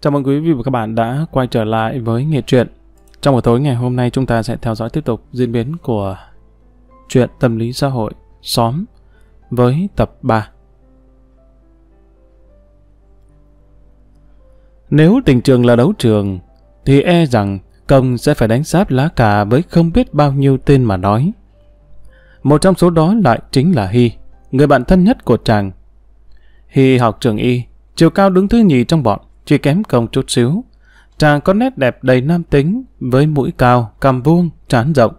Chào mừng quý vị và các bạn đã quay trở lại với Nghệ truyện. Trong buổi tối ngày hôm nay chúng ta sẽ theo dõi tiếp tục diễn biến của truyện tâm lý xã hội Xóm với tập 3. Nếu tình trường là đấu trường, thì e rằng công sẽ phải đánh sáp lá cà với không biết bao nhiêu tên mà nói. Một trong số đó lại chính là Hy, người bạn thân nhất của chàng. Hy học trường y, chiều cao đứng thứ nhì trong bọn, chỉ kém công chút xíu. Chàng có nét đẹp đầy nam tính, với mũi cao, cằm vuông, trán rộng.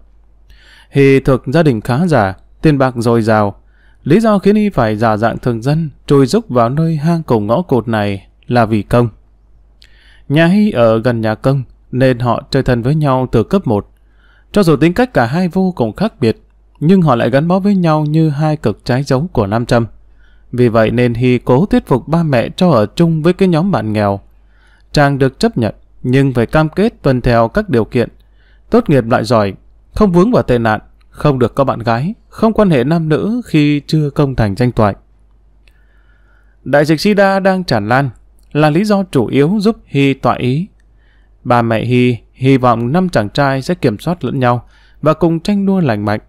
Hy thuộc gia đình khá giả, tiền bạc dồi dào. Lý do khiến y phải giả dạng thường dân, trôi rúc vào nơi hang cổ ngõ cột này là vì công. Nhà Hy ở gần nhà công, nên họ chơi thân với nhau từ cấp 1. Cho dù tính cách cả hai vô cùng khác biệt, nhưng họ lại gắn bó với nhau như hai cực trái giống của nam châm. Vì vậy nên Hy cố thuyết phục ba mẹ cho ở chung với cái nhóm bạn nghèo. Chàng được chấp nhận, nhưng phải cam kết tuân theo các điều kiện. Tốt nghiệp lại giỏi, không vướng vào tệ nạn, không được có bạn gái, không quan hệ nam nữ khi chưa công thành danh toại. Đại dịch SIDA đang tràn lan, là lý do chủ yếu giúp Hy tọa ý. Bà mẹ Hy hy vọng năm chàng trai sẽ kiểm soát lẫn nhau và cùng tranh đua lành mạnh.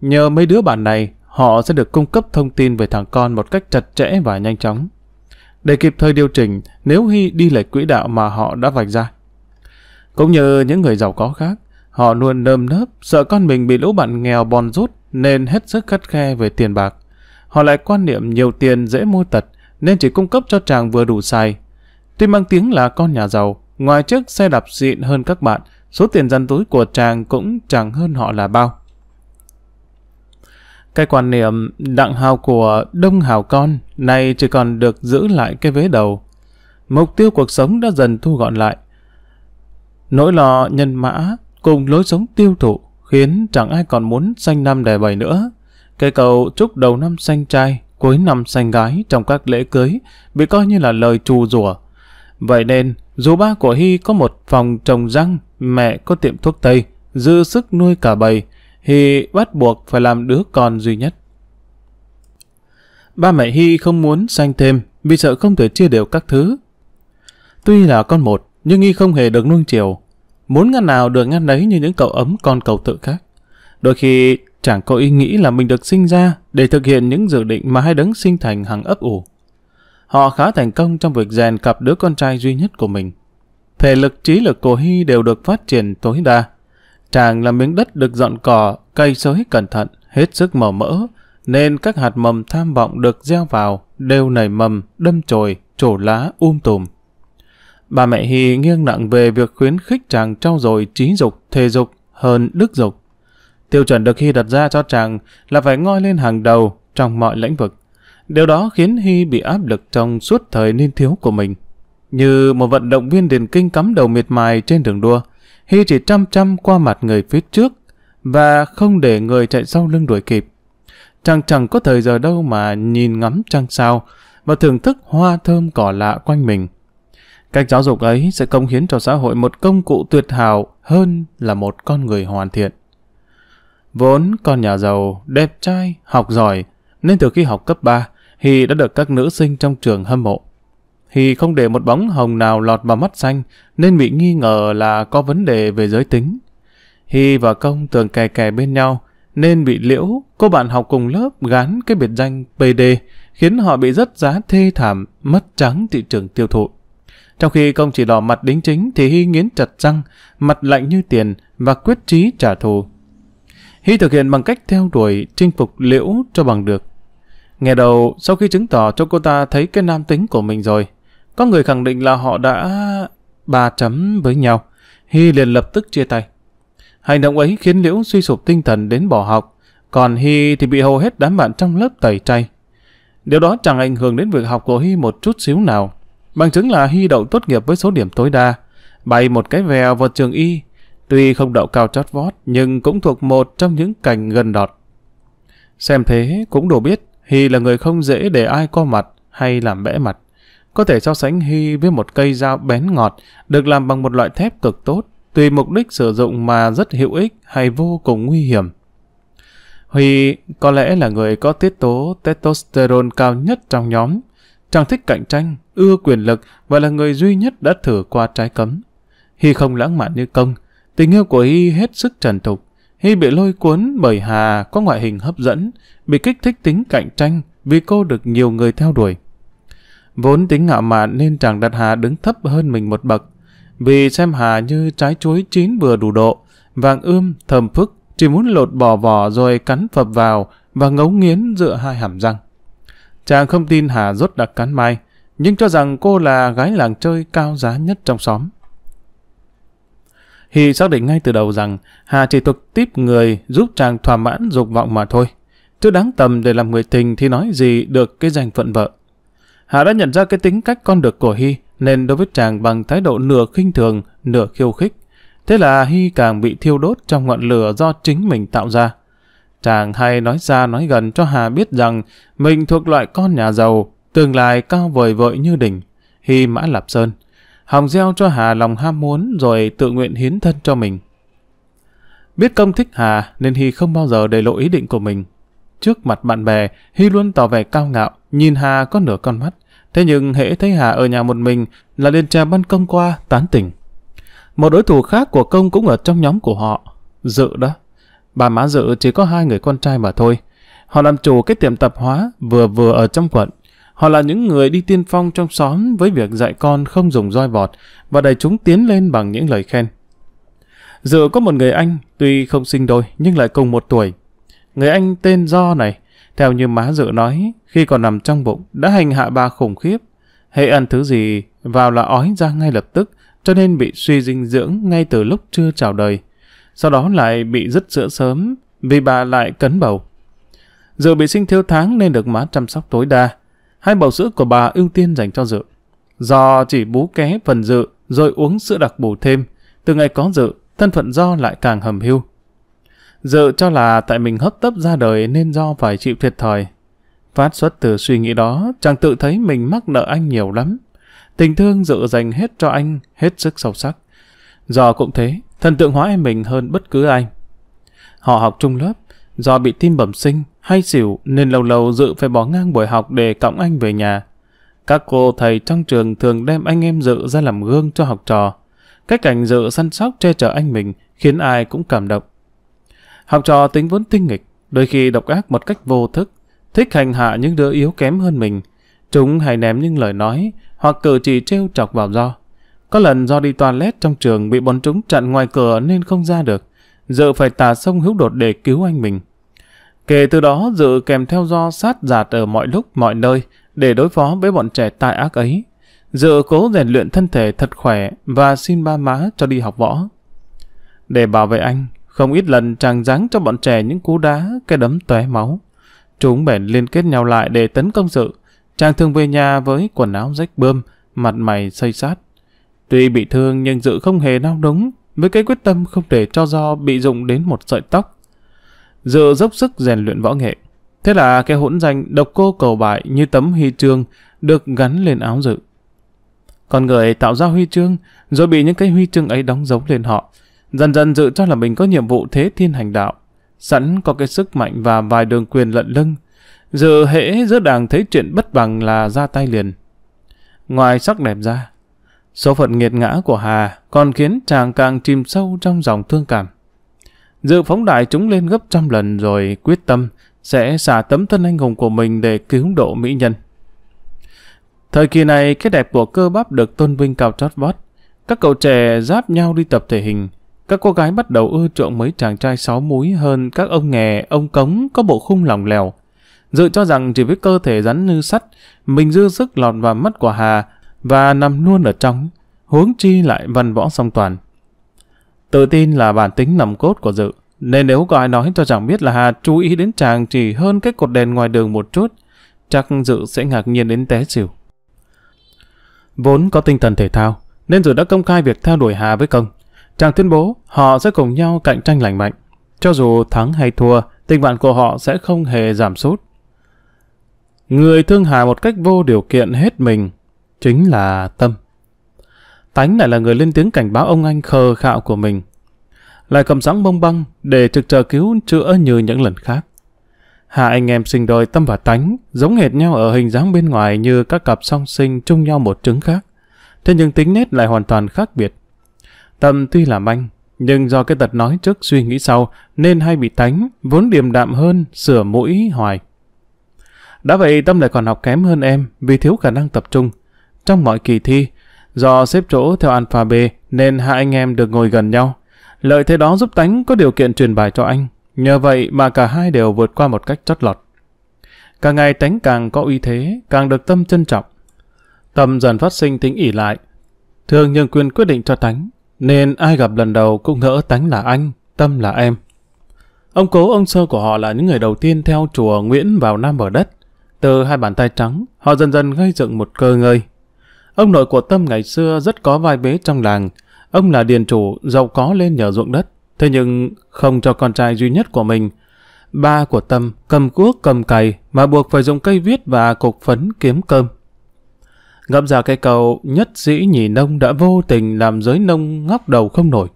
Nhờ mấy đứa bạn này, họ sẽ được cung cấp thông tin về thằng con một cách chặt chẽ và nhanh chóng. Để kịp thời điều chỉnh nếu Hy đi lệch quỹ đạo mà họ đã vạch ra. Cũng như những người giàu có khác, họ luôn nơm nớp, sợ con mình bị lũ bạn nghèo bòn rút nên hết sức khắt khe về tiền bạc. Họ lại quan niệm nhiều tiền dễ mua tật nên chỉ cung cấp cho chàng vừa đủ xài. Tuy mang tiếng là con nhà giàu, ngoài chiếc xe đạp xịn hơn các bạn, số tiền dằn túi của chàng cũng chẳng hơn họ là bao. Cái quan niệm đặng hào của đông hào con này chỉ còn được giữ lại cái vế đầu. Mục tiêu cuộc sống đã dần thu gọn lại. Nỗi lo nhân mã cùng lối sống tiêu thụ khiến chẳng ai còn muốn sanh năm đẻ bảy nữa. Cây cầu chúc đầu năm sanh trai, cuối năm sanh gái trong các lễ cưới bị coi như là lời trù rủa. Vậy nên, dù ba của Hy có một phòng trồng răng, mẹ có tiệm thuốc tây, dư sức nuôi cả bầy, Hy bắt buộc phải làm đứa con duy nhất. Ba mẹ Hy không muốn sanh thêm vì sợ không thể chia đều các thứ. Tuy là con một, nhưng Hy không hề được nuông chiều. Muốn ngăn nào được ngăn đấy như những cậu ấm con cầu tự khác. Đôi khi chẳng có ý nghĩ là mình được sinh ra để thực hiện những dự định mà hai đấng sinh thành hằng ấp ủ. Họ khá thành công trong việc rèn cặp đứa con trai duy nhất của mình. Thể lực trí lực của Hy đều được phát triển tối đa. Tràng là miếng đất được dọn cỏ, cây xới cẩn thận, hết sức màu mỡ, nên các hạt mầm tham vọng được gieo vào đều nảy mầm, đâm chồi, trổ lá um tùm. Bà mẹ Hy nghiêng nặng về việc khuyến khích chàng trau dồi trí dục, thể dục hơn đức dục. Tiêu chuẩn được Hy đặt ra cho chàng là phải ngoi lên hàng đầu trong mọi lĩnh vực. Điều đó khiến Hy bị áp lực trong suốt thời niên thiếu của mình. Như một vận động viên điền kinh cắm đầu miệt mài trên đường đua, Hy chỉ chăm chăm qua mặt người phía trước và không để người chạy sau lưng đuổi kịp. Chàng chẳng có thời giờ đâu mà nhìn ngắm trăng sao và thưởng thức hoa thơm cỏ lạ quanh mình. Cách giáo dục ấy sẽ công hiến cho xã hội một công cụ tuyệt hảo hơn là một con người hoàn thiện. Vốn con nhà giàu, đẹp trai, học giỏi, nên từ khi học cấp 3, Hy đã được các nữ sinh trong trường hâm mộ thì không để một bóng hồng nào lọt vào mắt xanh, nên bị nghi ngờ là có vấn đề về giới tính. Hy và Công thường kè kè bên nhau, nên bị Liễu, cô bạn học cùng lớp gán cái biệt danh PD, khiến họ bị rất giá thê thảm, mất trắng thị trường tiêu thụ. Trong khi Công chỉ đỏ mặt đính chính thì Hy nghiến chặt răng, mặt lạnh như tiền và quyết chí trả thù. Hy thực hiện bằng cách theo đuổi chinh phục Liễu cho bằng được. Nghe đầu, sau khi chứng tỏ cho cô ta thấy cái nam tính của mình rồi, có người khẳng định là họ đã ba chấm với nhau. Hy liền lập tức chia tay. Hành động ấy khiến Liễu suy sụp tinh thần đến bỏ học, còn Hy thì bị hầu hết đám bạn trong lớp tẩy chay. Điều đó chẳng ảnh hưởng đến việc học của Hy một chút xíu nào. Bằng chứng là Hy đậu tốt nghiệp với số điểm tối đa, bay một cái vèo vào trường Y. Tuy không đậu cao chót vót, nhưng cũng thuộc một trong những cảnh gần đọt. Xem thế cũng đủ biết, Hy là người không dễ để ai co mặt hay làm bẽ mặt. Có thể so sánh Hy với một cây dao bén ngọt được làm bằng một loại thép cực tốt, tùy mục đích sử dụng mà rất hữu ích hay vô cùng nguy hiểm. Huy có lẽ là người có tiết tố testosterone cao nhất trong nhóm. chàng thích cạnh tranh, ưa quyền lực và là người duy nhất đã thử qua trái cấm. Hy không lãng mạn như công, tình yêu của Hy hết sức trần tục. Hy bị lôi cuốn bởi Hà có ngoại hình hấp dẫn, bị kích thích tính cạnh tranh vì cô được nhiều người theo đuổi. Vốn tính ngạo mạn nên chàng đặt Hà đứng thấp hơn mình một bậc, vì xem Hà như trái chuối chín vừa đủ độ, vàng ươm, thơm phức, chỉ muốn lột bỏ vỏ rồi cắn phập vào và ngấu nghiến dựa hai hàm răng. Chàng không tin Hà rốt đặc cắn mai, nhưng cho rằng cô là gái làng chơi cao giá nhất trong xóm. Hy xác định ngay từ đầu rằng Hà chỉ thuộc tiếp người giúp chàng thỏa mãn dục vọng mà thôi. Chứ đáng tầm để làm người tình thì nói gì được cái danh phận vợ. Hà đã nhận ra cái tính cách con được của Hy nên đối với chàng bằng thái độ nửa khinh thường, nửa khiêu khích. Thế là Hy càng bị thiêu đốt trong ngọn lửa do chính mình tạo ra. Chàng hay nói ra nói gần cho Hà biết rằng mình thuộc loại con nhà giàu, tương lai cao vời vợi như đỉnh. Hy mã lạp sơn. Hồng gieo cho Hà lòng ham muốn rồi tự nguyện hiến thân cho mình. Biết công thích Hà nên Hy không bao giờ để lộ ý định của mình. Trước mặt bạn bè, Hy luôn tỏ vẻ cao ngạo, nhìn Hà có nửa con mắt. Thế nhưng hễ thấy Hà ở nhà một mình là liền trà ban công qua, tán tỉnh. Một đối thủ khác của công cũng ở trong nhóm của họ. Dự đó. Bà má dự chỉ có hai người con trai mà thôi. Họ làm chủ cái tiệm tập hóa vừa vừa ở trong quận. Họ là những người đi tiên phong trong xóm với việc dạy con không dùng roi vọt và đẩy chúng tiến lên bằng những lời khen. Dự có một người anh, tuy không sinh đôi nhưng lại cùng một tuổi. Người anh tên Do này, theo như má dự nói, khi còn nằm trong bụng, đã hành hạ bà khủng khiếp. Hệ ăn thứ gì, vào là ói ra ngay lập tức, cho nên bị suy dinh dưỡng ngay từ lúc chưa chào đời. Sau đó lại bị dứt sữa sớm, vì bà lại cấn bầu. Dự bị sinh thiếu tháng nên được má chăm sóc tối đa. Hai bầu sữa của bà ưu tiên dành cho dự. Do chỉ bú ké phần dự, rồi uống sữa đặc bù thêm. Từ ngày có dự, thân phận do lại càng hầm hưu. Dự cho là tại mình hấp tấp ra đời nên do phải chịu thiệt thòi. Phát xuất từ suy nghĩ đó, chàng tự thấy mình mắc nợ anh nhiều lắm. Tình thương dự dành hết cho anh, hết sức sâu sắc. Do cũng thế, thần tượng hóa em mình hơn bất cứ ai. Họ học chung lớp, do bị tim bẩm sinh hay xỉu nên lâu lâu dự phải bỏ ngang buổi học để cõng anh về nhà. Các cô thầy trong trường thường đem anh em dự ra làm gương cho học trò. Cách cảnh dự săn sóc che chở anh mình khiến ai cũng cảm động. Học trò tính vốn tinh nghịch, đôi khi độc ác một cách vô thức, thích hành hạ những đứa yếu kém hơn mình. Chúng hay ném những lời nói hoặc cử chỉ trêu chọc vào do. Có lần do đi toilet trong trường bị bọn chúng chặn ngoài cửa nên không ra được. Dự phải tà sông hữu đột để cứu anh mình. Kể từ đó Dự kèm theo do sát giạt ở mọi lúc mọi nơi để đối phó với bọn trẻ tai ác ấy. Dự cố rèn luyện thân thể thật khỏe và xin ba má cho đi học võ. Để bảo vệ anh, không ít lần chàng giáng cho bọn trẻ những cú đá, cái đấm tóe máu. Chúng bèn liên kết nhau lại để tấn công Dự. Chàng thường về nhà với quần áo rách bươm, mặt mày xây sát. Tuy bị thương nhưng Dự không hề nao đúng, với cái quyết tâm không để cho do bị dụng đến một sợi tóc. Dự dốc sức rèn luyện võ nghệ. Thế là cái hỗn danh độc cô cầu bại như tấm huy chương được gắn lên áo Dự. Còn người tạo ra huy chương, rồi bị những cái huy chương ấy đóng dấu lên họ. Dần dần Dự cho là mình có nhiệm vụ thế thiên hành đạo. Sẵn có cái sức mạnh và vài đường quyền lận lưng. Dự hễ giữa đảng thấy chuyện bất bằng là ra tay liền. Ngoài sắc đẹp ra, Số phận nghiệt ngã của Hà còn khiến chàng càng chìm sâu trong dòng thương cảm. Dự phóng đại chúng lên gấp trăm lần rồi quyết tâm sẽ xả tấm thân anh hùng của mình để cứu độ mỹ nhân. Thời kỳ này, cái đẹp của cơ bắp được tôn vinh cao chót vót. Các cậu trẻ giáp nhau đi tập thể hình. Các cô gái bắt đầu ưa chuộng mấy chàng trai sáu múi hơn các ông nghè, ông cống có bộ khung lỏng lẻo. Dự cho rằng chỉ với cơ thể rắn như sắt, mình dư sức lọt vào mắt của Hà và nằm luôn ở trong, huống chi lại văn võ song toàn. Tự tin là bản tính nằm cốt của Dự, nên nếu có ai nói cho chàng biết là Hà chú ý đến chàng chỉ hơn cái cột đèn ngoài đường một chút, chắc Dự sẽ ngạc nhiên đến té xỉu. Vốn có tinh thần thể thao, nên Dự đã công khai việc theo đuổi Hà với công. Chàng tuyên bố họ sẽ cùng nhau cạnh tranh lành mạnh. Cho dù thắng hay thua, tình bạn của họ sẽ không hề giảm sút. Người thương Hà một cách vô điều kiện hết mình chính là Tâm. Tánh lại là người lên tiếng cảnh báo ông anh khờ khạo của mình. Lại cầm sẵn bông băng để trực chờ cứu chữa như những lần khác. Hai anh em sinh đôi tâm và tánh, giống hệt nhau ở hình dáng bên ngoài như các cặp song sinh chung nhau một trứng khác. Thế nhưng tính nết lại hoàn toàn khác biệt. Tâm tuy là manh nhưng do cái tật nói trước suy nghĩ sau nên hay bị tánh, vốn điềm đạm hơn, sửa mũi hoài. Đã vậy Tâm lại còn học kém hơn em vì thiếu khả năng tập trung. Trong mọi kỳ thi, do xếp chỗ theo alphabet nên hai anh em được ngồi gần nhau. Lợi thế đó giúp tánh có điều kiện truyền bài cho anh. Nhờ vậy mà cả hai đều vượt qua một cách chót lọt. Càng ngày tánh càng có uy thế, càng được tâm trân trọng. Tâm dần phát sinh tính ỉ lại. Thường nhường quyền quyết định cho tánh, nên ai gặp lần đầu cũng ngỡ tánh là anh, tâm là em. Ông cố ông sơ của họ là những người đầu tiên theo chùa Nguyễn vào Nam bờ đất. Từ hai bàn tay trắng, họ dần dần gây dựng một cơ ngơi. Ông nội của Tâm ngày xưa rất có vai bế trong làng. Ông là điền chủ, giàu có lên nhờ ruộng đất. Thế nhưng không cho con trai duy nhất của mình. Ba của Tâm cầm cuốc cầm cày mà buộc phải dùng cây viết và cục phấn kiếm cơm. Ngậm ra cây cầu nhất sĩ nhì nông đã vô tình làm giới nông ngóc đầu không nổi.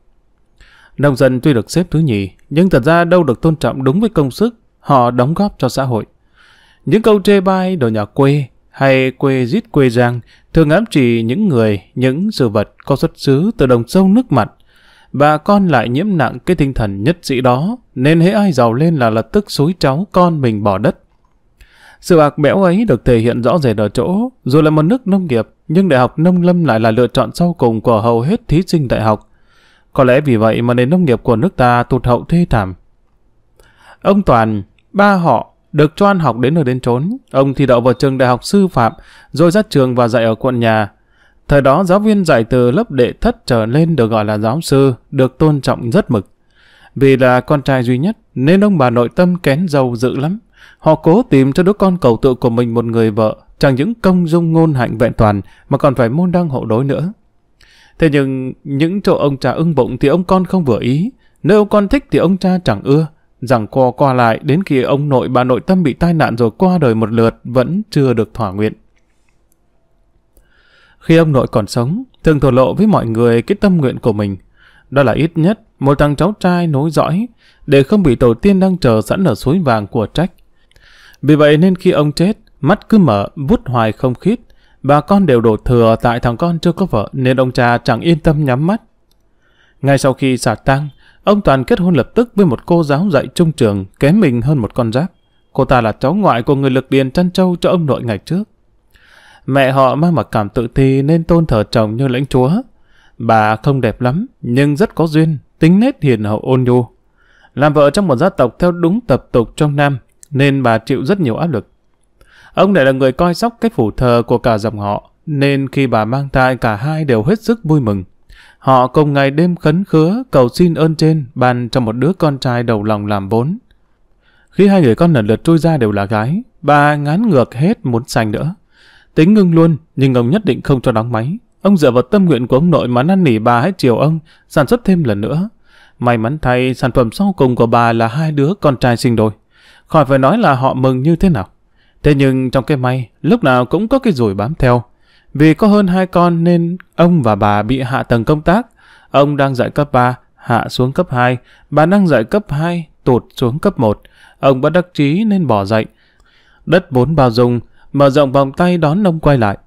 Nông dân tuy được xếp thứ nhì, nhưng thật ra đâu được tôn trọng đúng với công sức họ đóng góp cho xã hội. Những câu chê bai đồ nhà quê hay quê giết quê giang thường ám chỉ những người, những sự vật có xuất xứ từ đồng sâu nước mặn. Bà con lại nhiễm nặng cái tinh thần nhất sĩ đó, nên hễ ai giàu lên là lập tức xúi cháu con mình bỏ đất. Sự bạc bẽo ấy được thể hiện rõ rệt ở chỗ, dù là một nước nông nghiệp, nhưng đại học nông lâm lại là lựa chọn sau cùng của hầu hết thí sinh đại học. Có lẽ vì vậy mà nền nông nghiệp của nước ta tụt hậu thê thảm. Ông Toàn, ba họ, được cho ăn học đến nơi đến trốn. Ông thi đậu vào trường đại học sư phạm, rồi ra trường và dạy ở quận nhà. Thời đó giáo viên dạy từ lớp đệ thất trở lên được gọi là giáo sư, được tôn trọng rất mực. Vì là con trai duy nhất, nên ông bà nội tâm kén giàu dữ lắm. Họ cố tìm cho đứa con cầu tự của mình một người vợ, chẳng những công dung ngôn hạnh vẹn toàn, mà còn phải môn đăng hộ đối nữa. Thế nhưng, những chỗ ông cha ưng bụng thì ông con không vừa ý, nơi ông con thích thì ông cha chẳng ưa, rằng qua qua lại đến khi ông nội bà nội tâm bị tai nạn rồi qua đời một lượt vẫn chưa được thỏa nguyện. Khi ông nội còn sống, thường thổ lộ với mọi người cái tâm nguyện của mình. Đó là ít nhất một thằng cháu trai nối dõi, để không bị tổ tiên đang chờ sẵn ở suối vàng của trách. Vì vậy nên khi ông chết, mắt cứ mở, bút hoài không khít, bà con đều đổ thừa tại thằng con chưa có vợ nên ông cha chẳng yên tâm nhắm mắt. Ngay sau khi xả tang, ông Toàn kết hôn lập tức với một cô giáo dạy trung trường kém mình hơn một con giáp. Cô ta là cháu ngoại của người lực điền chăn trâu cho ông nội ngày trước. Mẹ họ mang mặc cảm tự ti nên tôn thờ chồng như lãnh chúa. Bà không đẹp lắm, nhưng rất có duyên, tính nết hiền hậu ôn nhu. Làm vợ trong một gia tộc theo đúng tập tục trong Nam, nên bà chịu rất nhiều áp lực. Ông lại là người coi sóc cái phủ thờ của cả dòng họ, nên khi bà mang thai cả hai đều hết sức vui mừng. Họ cùng ngày đêm khấn khứa, cầu xin ơn trên, ban cho một đứa con trai đầu lòng làm vốn. Khi hai người con lần lượt trôi ra đều là gái, bà ngán ngược hết muốn sành nữa. Tính ngưng luôn, nhưng ông nhất định không cho đóng máy. Ông dựa vào tâm nguyện của ông nội mà năn nỉ bà hãy chiều ông, sản xuất thêm lần nữa. May mắn thay, sản phẩm sau cùng của bà là hai đứa con trai sinh đôi. Khỏi phải nói là họ mừng như thế nào. Thế nhưng trong cái may, lúc nào cũng có cái rủi bám theo. Vì có hơn hai con nên ông và bà bị hạ tầng công tác. Ông đang dạy cấp 3, hạ xuống cấp 2. Bà đang dạy cấp 2, tụt xuống cấp 1. Ông bất đắc chí nên bỏ dạy. Đất vốn bao dung, mở rộng vòng tay đón ông quay lại.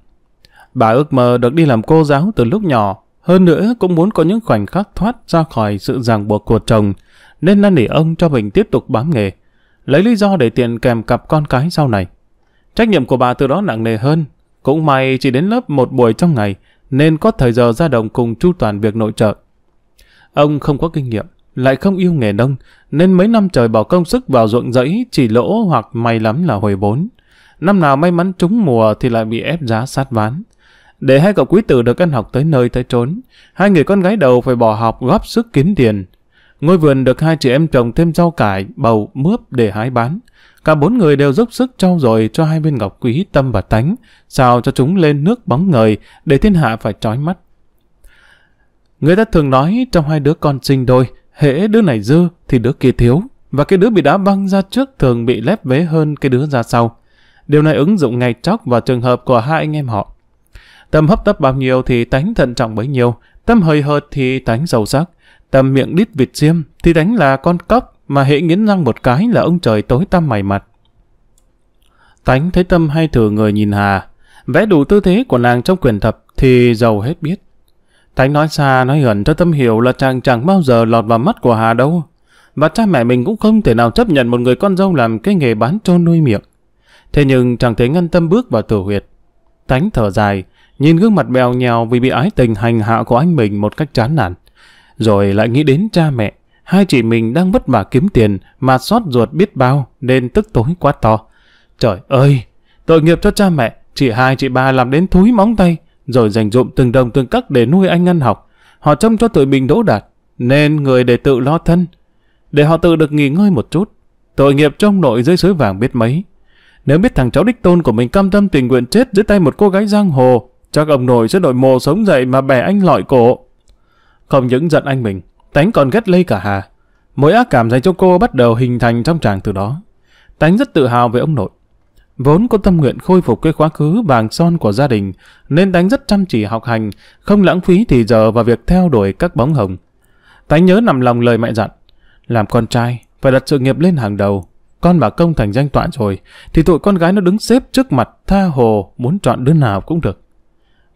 Bà ước mơ được đi làm cô giáo từ lúc nhỏ, hơn nữa cũng muốn có những khoảnh khắc thoát ra khỏi sự ràng buộc của chồng, nên năn nỉ ông cho mình tiếp tục bám nghề, lấy lý do để tiền kèm cặp con cái sau này. Trách nhiệm của bà từ đó nặng nề hơn, cũng may chỉ đến lớp một buổi trong ngày, nên có thời giờ ra đồng cùng chu toàn việc nội trợ. Ông không có kinh nghiệm, lại không yêu nghề nông, nên mấy năm trời bỏ công sức vào ruộng rẫy chỉ lỗ hoặc may lắm là hồi vốn. Năm nào may mắn trúng mùa thì lại bị ép giá sát ván. Để hai cậu quý tử được ăn học tới nơi tới trốn, hai người con gái đầu phải bỏ học góp sức kiếm tiền. Ngôi vườn được hai chị em trồng thêm rau cải, bầu, mướp để hái bán. Cả bốn người đều dốc sức trau dồi cho hai viên ngọc quý tâm và tánh, sao cho chúng lên nước bóng ngời để thiên hạ phải trói mắt. Người ta thường nói trong hai đứa con sinh đôi, hễ đứa này dư thì đứa kia thiếu, và cái đứa bị đá băng ra trước thường bị lép vế hơn cái đứa ra sau. Điều này ứng dụng ngay chóc vào trường hợp của hai anh em họ. Tâm hấp tấp bao nhiêu thì tánh thận trọng bấy nhiêu, tâm hơi hợt thì tánh sâu sắc, tâm miệng đít vịt xiêm thì đánh là con cóc mà hệ nghiến răng một cái là ông trời tối tăm mày mặt. Tánh thấy tâm hay thử người nhìn Hà, vẽ đủ tư thế của nàng trong quyển thập thì giàu hết biết. Tánh nói xa nói gần cho tâm hiểu là chàng chẳng bao giờ lọt vào mắt của Hà đâu. Và cha mẹ mình cũng không thể nào chấp nhận một người con dâu làm cái nghề bán trôn nuôi miệng. Thế nhưng chẳng thấy ngân tâm bước vào tử huyệt. Tánh thở dài, nhìn gương mặt bèo nhèo vì bị ái tình hành hạ của anh mình một cách chán nản. Rồi lại nghĩ đến cha mẹ, hai chị mình đang vất vả kiếm tiền mà xót ruột biết bao nên tức tối quá to. Trời ơi, tội nghiệp cho cha mẹ, chị hai chị ba làm đến thúi móng tay, rồi dành dụm từng đồng từng cắc để nuôi anh ăn học. Họ trông cho tụi mình đỗ đạt, nên người để tự lo thân, để họ tự được nghỉ ngơi một chút. Tội nghiệp trong nội dưới suối vàng biết mấy. Nếu biết thằng cháu đích tôn của mình cam tâm tình nguyện chết dưới tay một cô gái giang hồ, chắc ông nội sẽ đội mồ sống dậy mà bẻ anh lọi cổ. Không những giận anh mình, Tánh còn ghét lây cả Hà. Mối ác cảm dành cho cô bắt đầu hình thành trong chàng từ đó. Tánh rất tự hào về ông nội. Vốn có tâm nguyện khôi phục cái quá khứ vàng son của gia đình, nên Tánh rất chăm chỉ học hành, không lãng phí thì giờ vào việc theo đuổi các bóng hồng. Tánh nhớ nằm lòng lời mẹ dặn, làm con trai, phải đặt sự nghiệp lên hàng đầu. Con bà công thành danh tọa rồi, thì tụi con gái nó đứng xếp trước mặt tha hồ, muốn chọn đứa nào cũng được.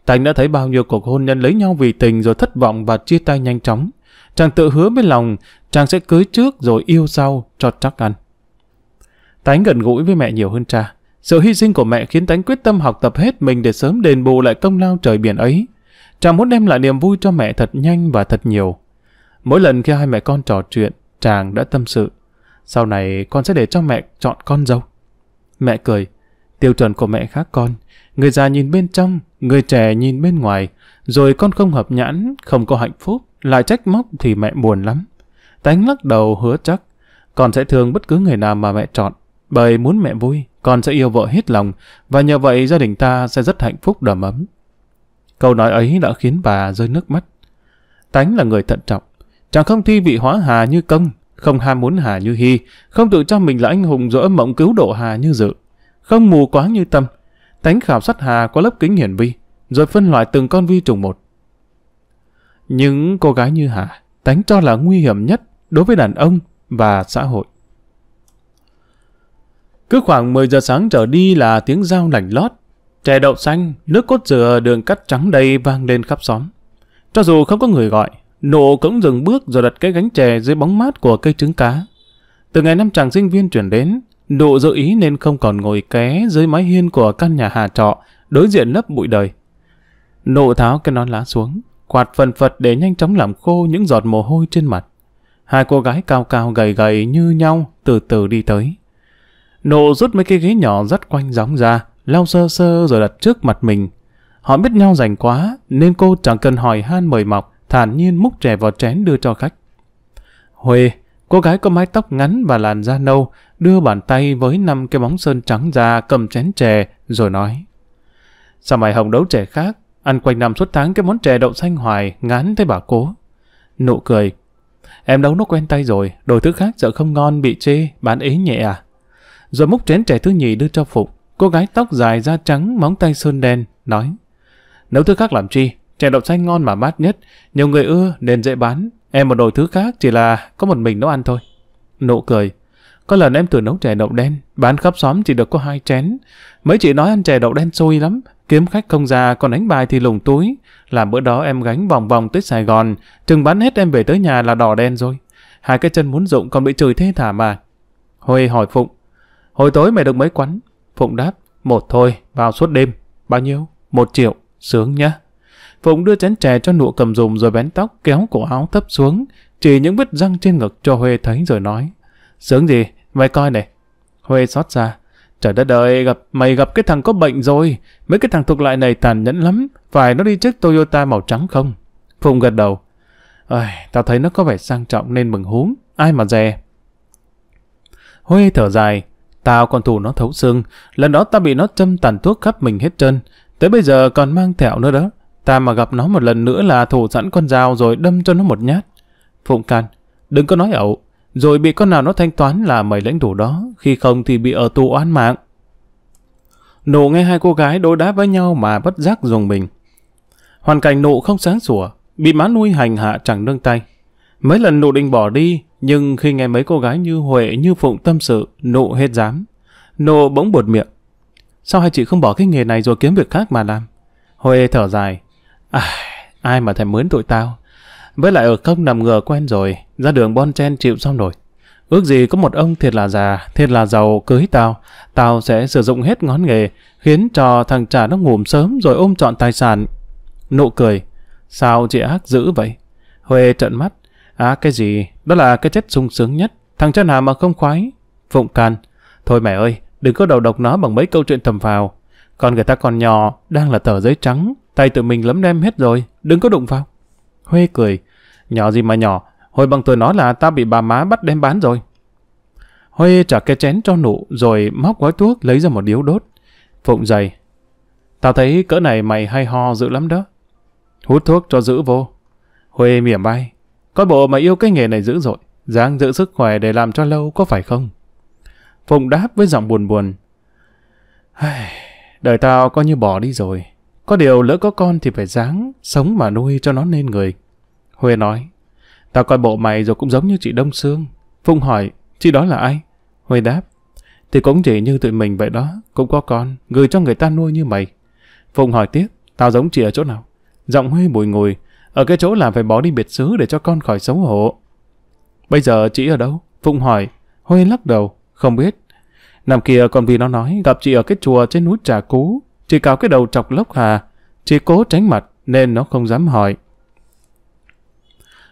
Thành đã thấy bao nhiêu cuộc hôn nhân lấy nhau vì tình rồi thất vọng và chia tay nhanh chóng. Chàng tự hứa với lòng, chàng sẽ cưới trước rồi yêu sau cho chắc ăn. Tánh gần gũi với mẹ nhiều hơn cha. Sự hy sinh của mẹ khiến Tánh quyết tâm học tập hết mình để sớm đền bù lại công lao trời biển ấy. Chàng muốn đem lại niềm vui cho mẹ thật nhanh và thật nhiều. Mỗi lần khi hai mẹ con trò chuyện, chàng đã tâm sự. Sau này con sẽ để cho mẹ chọn con dâu. Mẹ cười. Tiêu chuẩn của mẹ khác con. Người già nhìn bên trong, người trẻ nhìn bên ngoài. Rồi con không hợp nhãn, không có hạnh phúc, lại trách móc thì mẹ buồn lắm. Tánh lắc đầu hứa chắc. Con sẽ thương bất cứ người nào mà mẹ chọn. Bởi muốn mẹ vui, con sẽ yêu vợ hết lòng. Và nhờ vậy gia đình ta sẽ rất hạnh phúc đầm ấm. Câu nói ấy đã khiến bà rơi nước mắt. Tánh là người thận trọng. Chàng không thi vị hóa hà như công, không ham muốn hà như hy, không tự cho mình là anh hùng giữa mộng cứu độ hà như dự, không mù quáng như tâm. Tánh khảo sát hà qua lớp kính hiển vi, rồi phân loại từng con vi trùng một. Những cô gái như hà, Tánh cho là nguy hiểm nhất đối với đàn ông và xã hội. Cứ khoảng 10 giờ sáng trở đi là tiếng dao lảnh lót, chè đậu xanh, nước cốt dừa, đường cắt trắng đầy vang lên khắp xóm. Cho dù không có người gọi, Nộ cũng dừng bước rồi đặt cái gánh chè dưới bóng mát của cây trứng cá. Từ ngày năm chàng sinh viên chuyển đến, Nộ dự ý nên không còn ngồi ké dưới mái hiên của căn nhà hà trọ, đối diện lớp bụi đời. Nộ tháo cái nón lá xuống, quạt phần phật để nhanh chóng làm khô những giọt mồ hôi trên mặt. Hai cô gái cao cao gầy gầy như nhau từ từ đi tới. Nộ rút mấy cái ghế nhỏ dắt quanh gióng ra, lau sơ sơ rồi đặt trước mặt mình. Họ biết nhau rành quá, nên cô chẳng cần hỏi han mời mọc, thản nhiên múc chè vào chén đưa cho khách. Huê, cô gái có mái tóc ngắn và làn da nâu, đưa bàn tay với năm cái bóng sơn trắng ra cầm chén chè, rồi nói. Sao mày hồng đấu chè khác, ăn quanh năm suốt tháng cái món chè đậu xanh hoài, ngán thế bà cố. Nụ cười. Em đấu nó quen tay rồi, đổi thứ khác sợ không ngon, bị chê, bán ế nhẹ à. Rồi múc chén chè thứ nhì đưa cho Phục. Cô gái tóc dài da trắng, móng tay sơn đen, nói. Nấu thứ khác làm chi, Chè đậu xanh ngon mà mát nhất, nhiều người ưa nên dễ bán. Em một đồ thứ khác chỉ là có một mình nấu ăn thôi. Nụ cười. Có lần em thử nấu chè đậu đen, bán khắp xóm chỉ được có hai chén. Mấy chị nói ăn chè đậu đen sôi lắm, kiếm khách không ra, còn đánh bài thì lùng túi. Làm bữa đó em gánh vòng vòng tới Sài Gòn, chừng bán hết em về tới nhà là đỏ đen rồi. Hai cái chân muốn dụng còn bị chửi thê thả mà. Huê hỏi Phụng, hồi tối mày được mấy quán? Phụng đáp, một thôi, vào suốt đêm. Bao nhiêu? Một triệu, sướng nhá. Phụng đưa chén chè cho nụ cầm dùm rồi bén tóc kéo cổ áo thấp xuống, chỉ những vết răng trên ngực cho Huê thấy rồi nói. Sướng gì, mày coi này. Huê xót ra. Trời đất ơi, gặp mày gặp cái thằng có bệnh rồi. Mấy cái thằng thuộc lại này tàn nhẫn lắm. Phải nó đi chiếc Toyota màu trắng không? Phụng gật đầu. Ôi, tao thấy nó có vẻ sang trọng nên mừng húm. Ai mà dè. Huê thở dài. Tao còn thù nó thấu xương. Lần đó tao bị nó châm tàn thuốc khắp mình hết trơn. Tới bây giờ còn mang thẹo nữa đó. Ta mà gặp nó một lần nữa là thủ sẵn con dao rồi đâm cho nó một nhát. Phụng can, đừng có nói ẩu. Rồi bị con nào nó thanh toán là mày lãnh thủ đó, khi không thì bị ở tù oan mạng. Nụ nghe hai cô gái đối đáp với nhau mà bất giác dùng mình. Hoàn cảnh nụ không sáng sủa, bị má nuôi hành hạ chẳng nương tay. Mấy lần nụ định bỏ đi, nhưng khi nghe mấy cô gái như Huệ như Phụng tâm sự, nụ hết dám. Nụ bỗng buột miệng. Sao hai chị không bỏ cái nghề này rồi kiếm việc khác mà làm? huệ thở dài. À, ai mà thèm mướn tụi tao. Với lại ở không nằm ngừa quen rồi, ra đường bon chen chịu xong rồi. Ước gì có một ông thiệt là già, thiệt là giàu cưới tao, tao sẽ sử dụng hết ngón nghề, khiến cho thằng trả nó ngủm sớm rồi ôm trọn tài sản. Nụ cười. Sao chị ác dữ vậy? Huê trợn mắt. À cái gì? Đó là cái chết sung sướng nhất. Thằng cha nào mà không khoái? Phụng can. Thôi mẹ ơi, đừng có đầu độc nó bằng mấy câu chuyện tầm vào. Còn người ta còn nhỏ, đang là tờ giấy trắng, tay tự mình lấm đem hết rồi, đừng có đụng vào. Huê cười. Nhỏ gì mà nhỏ, hồi bằng tuổi nó là ta bị bà má bắt đem bán rồi. Huê trả cái chén cho nụ, rồi móc gói thuốc lấy ra một điếu đốt. Phụng dày. Tao thấy cỡ này mày hay ho dữ lắm đó. Hút thuốc cho giữ vô. Huê mỉa bay. Coi bộ mà yêu cái nghề này dữ dội, dáng giữ sức khỏe để làm cho lâu có phải không? Phụng đáp với giọng buồn buồn. Đời tao coi như bỏ đi rồi. Có điều lỡ có con thì phải dáng, sống mà nuôi cho nó nên người. Huê nói, tao coi bộ mày rồi cũng giống như chị Đông Sương. Phung hỏi, chị đó là ai? Huê đáp, thì cũng chỉ như tụi mình vậy đó, cũng có con, gửi cho người ta nuôi như mày. Phung hỏi tiếp, tao giống chị ở chỗ nào? Giọng Huê bùi ngùi, ở cái chỗ làm phải bỏ đi biệt xứ để cho con khỏi xấu hổ. Bây giờ chị ở đâu? Phụng hỏi, Huê lắc đầu, không biết. Năm kia con vì nó nói gặp chị ở cái chùa trên núi Trà Cú, chị cào cái đầu chọc lốc hà, chị cố tránh mặt nên nó không dám hỏi.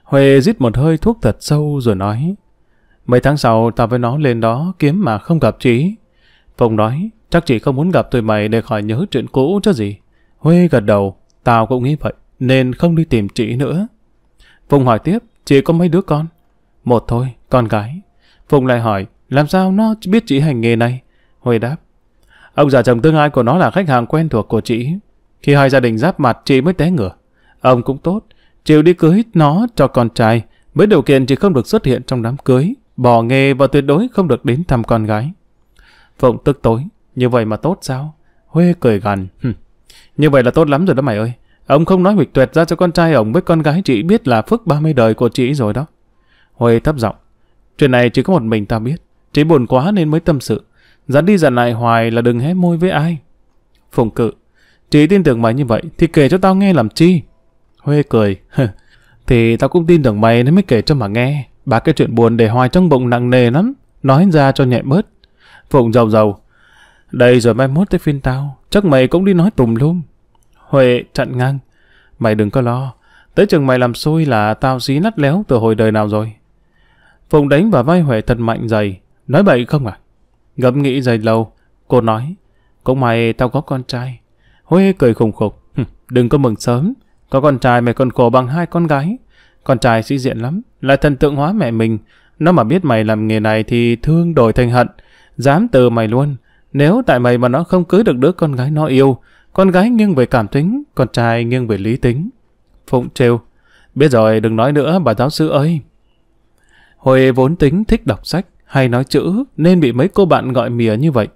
Huê rít một hơi thuốc thật sâu rồi nói, mấy tháng sau tao với nó lên đó kiếm mà không gặp chị. Phong nói, chắc chị không muốn gặp tụi mày để khỏi nhớ chuyện cũ chứ gì. Huê gật đầu, tao cũng nghĩ vậy, nên không đi tìm chị nữa. phùng hỏi tiếp, chị có mấy đứa con? Một thôi, con gái. phùng lại hỏi, làm sao nó biết chị hành nghề này? Huê đáp, ông già chồng tương lai của nó là khách hàng quen thuộc của chị. Khi hai gia đình giáp mặt chị mới té ngửa. Ông cũng tốt, chịu đi cưới nó cho con trai, với điều kiện chị không được xuất hiện trong đám cưới, bỏ nghề và tuyệt đối không được đến thăm con gái. Phụng tức tối, như vậy mà tốt sao? Huê cười gằn, như vậy là tốt lắm rồi đó mày ơi. Ông không nói huyệt tuyệt ra cho con trai ông với con gái chị biết là phước 30 đời của chị rồi đó. Huê thấp giọng, chuyện này chỉ có một mình ta biết. Chị buồn quá nên mới tâm sự. Dặn đi dặn lại hoài là đừng hé môi với ai. Phùng cự. Chị tin tưởng mày như vậy thì kể cho tao nghe làm chi. Huê cười. thì tao cũng tin tưởng mày nên mới kể cho mà nghe. Ba cái chuyện buồn để hoài trong bụng nặng nề lắm. Nói ra cho nhẹ bớt. Phụng giàu giàu. Đây rồi mai mốt tới phiên tao. Chắc mày cũng đi nói tùm lum. Huệ chặn ngang. Mày đừng có lo. Tới chừng mày làm xui là tao xí nắt léo từ hồi đời nào rồi. Phụng đánh vào vai Huệ thật mạnh dày. Nói bậy không à? Ngẫm nghĩ dày lâu, cô nói, cũng may tao có con trai. Huê cười khùng khục, đừng có mừng sớm, có con trai mày còn khổ bằng hai con gái. Con trai sĩ diện lắm, lại thần tượng hóa mẹ mình. Nó mà biết mày làm nghề này thì thương đổi thành hận, dám từ mày luôn. Nếu tại mày mà nó không cưới được đứa con gái nó yêu, con gái nghiêng về cảm tính, con trai nghiêng về lý tính. Phụng trêu, biết rồi đừng nói nữa bà giáo sư ơi. Hồi vốn tính thích đọc sách, hay nói chữ nên bị mấy cô bạn gọi mìa như vậy.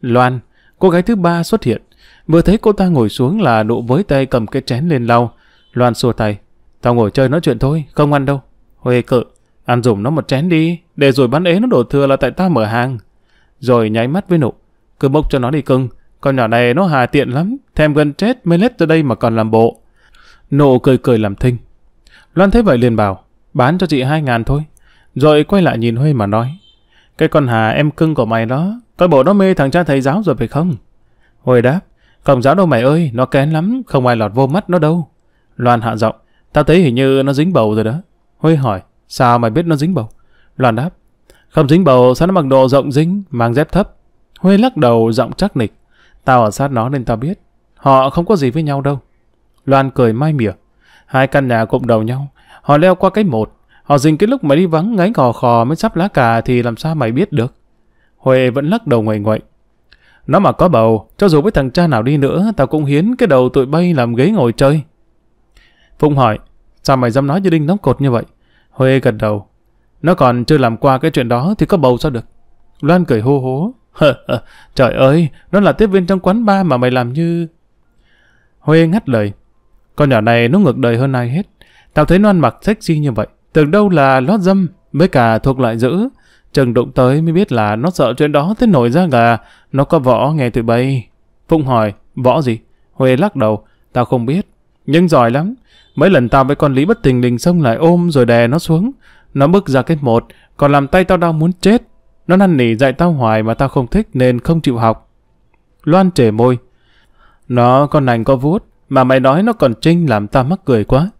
Loan, cô gái thứ ba xuất hiện. Vừa thấy cô ta ngồi xuống là nụ với tay cầm cái chén lên lau. Loan xua tay. Tao ngồi chơi nói chuyện thôi, không ăn đâu. Huê cự, ăn dùm nó một chén đi, để rồi bán ế nó đổ thừa là tại tao mở hàng. Rồi nháy mắt với nụ. Cứ bốc cho nó đi cưng. Con nhỏ này nó hà tiện lắm, thèm gần chết mới lết ra đây mà còn làm bộ. Nụ cười cười làm thinh. Loan thấy vậy liền bảo, bán cho chị hai ngàn thôi. Rồi quay lại nhìn Huê mà nói. Cái con Hà em cưng của mày đó, coi bộ nó mê thằng cha thầy giáo rồi phải không? Huê đáp. Không giáo đâu mày ơi, nó kén lắm, không ai lọt vô mắt nó đâu. Loan hạ giọng. Tao thấy hình như nó dính bầu rồi đó. Huê hỏi. Sao mày biết nó dính bầu? Loan đáp. Không dính bầu, sao nó mặc đồ rộng dính, mang dép thấp. Huê lắc đầu giọng chắc nịch. Tao ở sát nó nên tao biết. Họ không có gì với nhau đâu. Loan cười mai mỉa. Hai căn nhà cụm đầu nhau. Họ leo qua cái một, Họ dình cái lúc mày đi vắng ngáy khò khò mới sắp lá cà thì làm sao mày biết được. Huệ vẫn lắc đầu ngoại ngoại. Nó mà có bầu, cho dù với thằng cha nào đi nữa, tao cũng hiến cái đầu tụi bay làm ghế ngồi chơi. Phụng hỏi, sao mày dám nói với Đinh đóng cột như vậy? Huệ gật đầu. Nó còn chưa làm qua cái chuyện đó thì có bầu sao được? Loan cười hô hố. Trời ơi, nó là tiếp viên trong quán bar mà mày làm như... Huê ngắt lời. Con nhỏ này nó ngược đời hơn ai hết. Tao thấy nó ăn mặc sexy như vậy. Tưởng đâu là lót dâm, với cả thuộc loại dữ. Chừng đụng tới mới biết là nó sợ chuyện đó tới nổi ra gà, Nó có võ nghe tụi bay. Phụng hỏi, võ gì? Huê lắc đầu, tao không biết. Nhưng giỏi lắm. Mấy lần tao với con Lý bất tình đình xông lại ôm rồi đè nó xuống. Nó bước ra cái một, còn làm tay tao đau muốn chết. Nó năn nỉ dạy tao hoài mà tao không thích nên không chịu học. Loan trề môi. Nó con nành có vuốt, mà mày nói nó còn trinh làm tao mắc cười quá.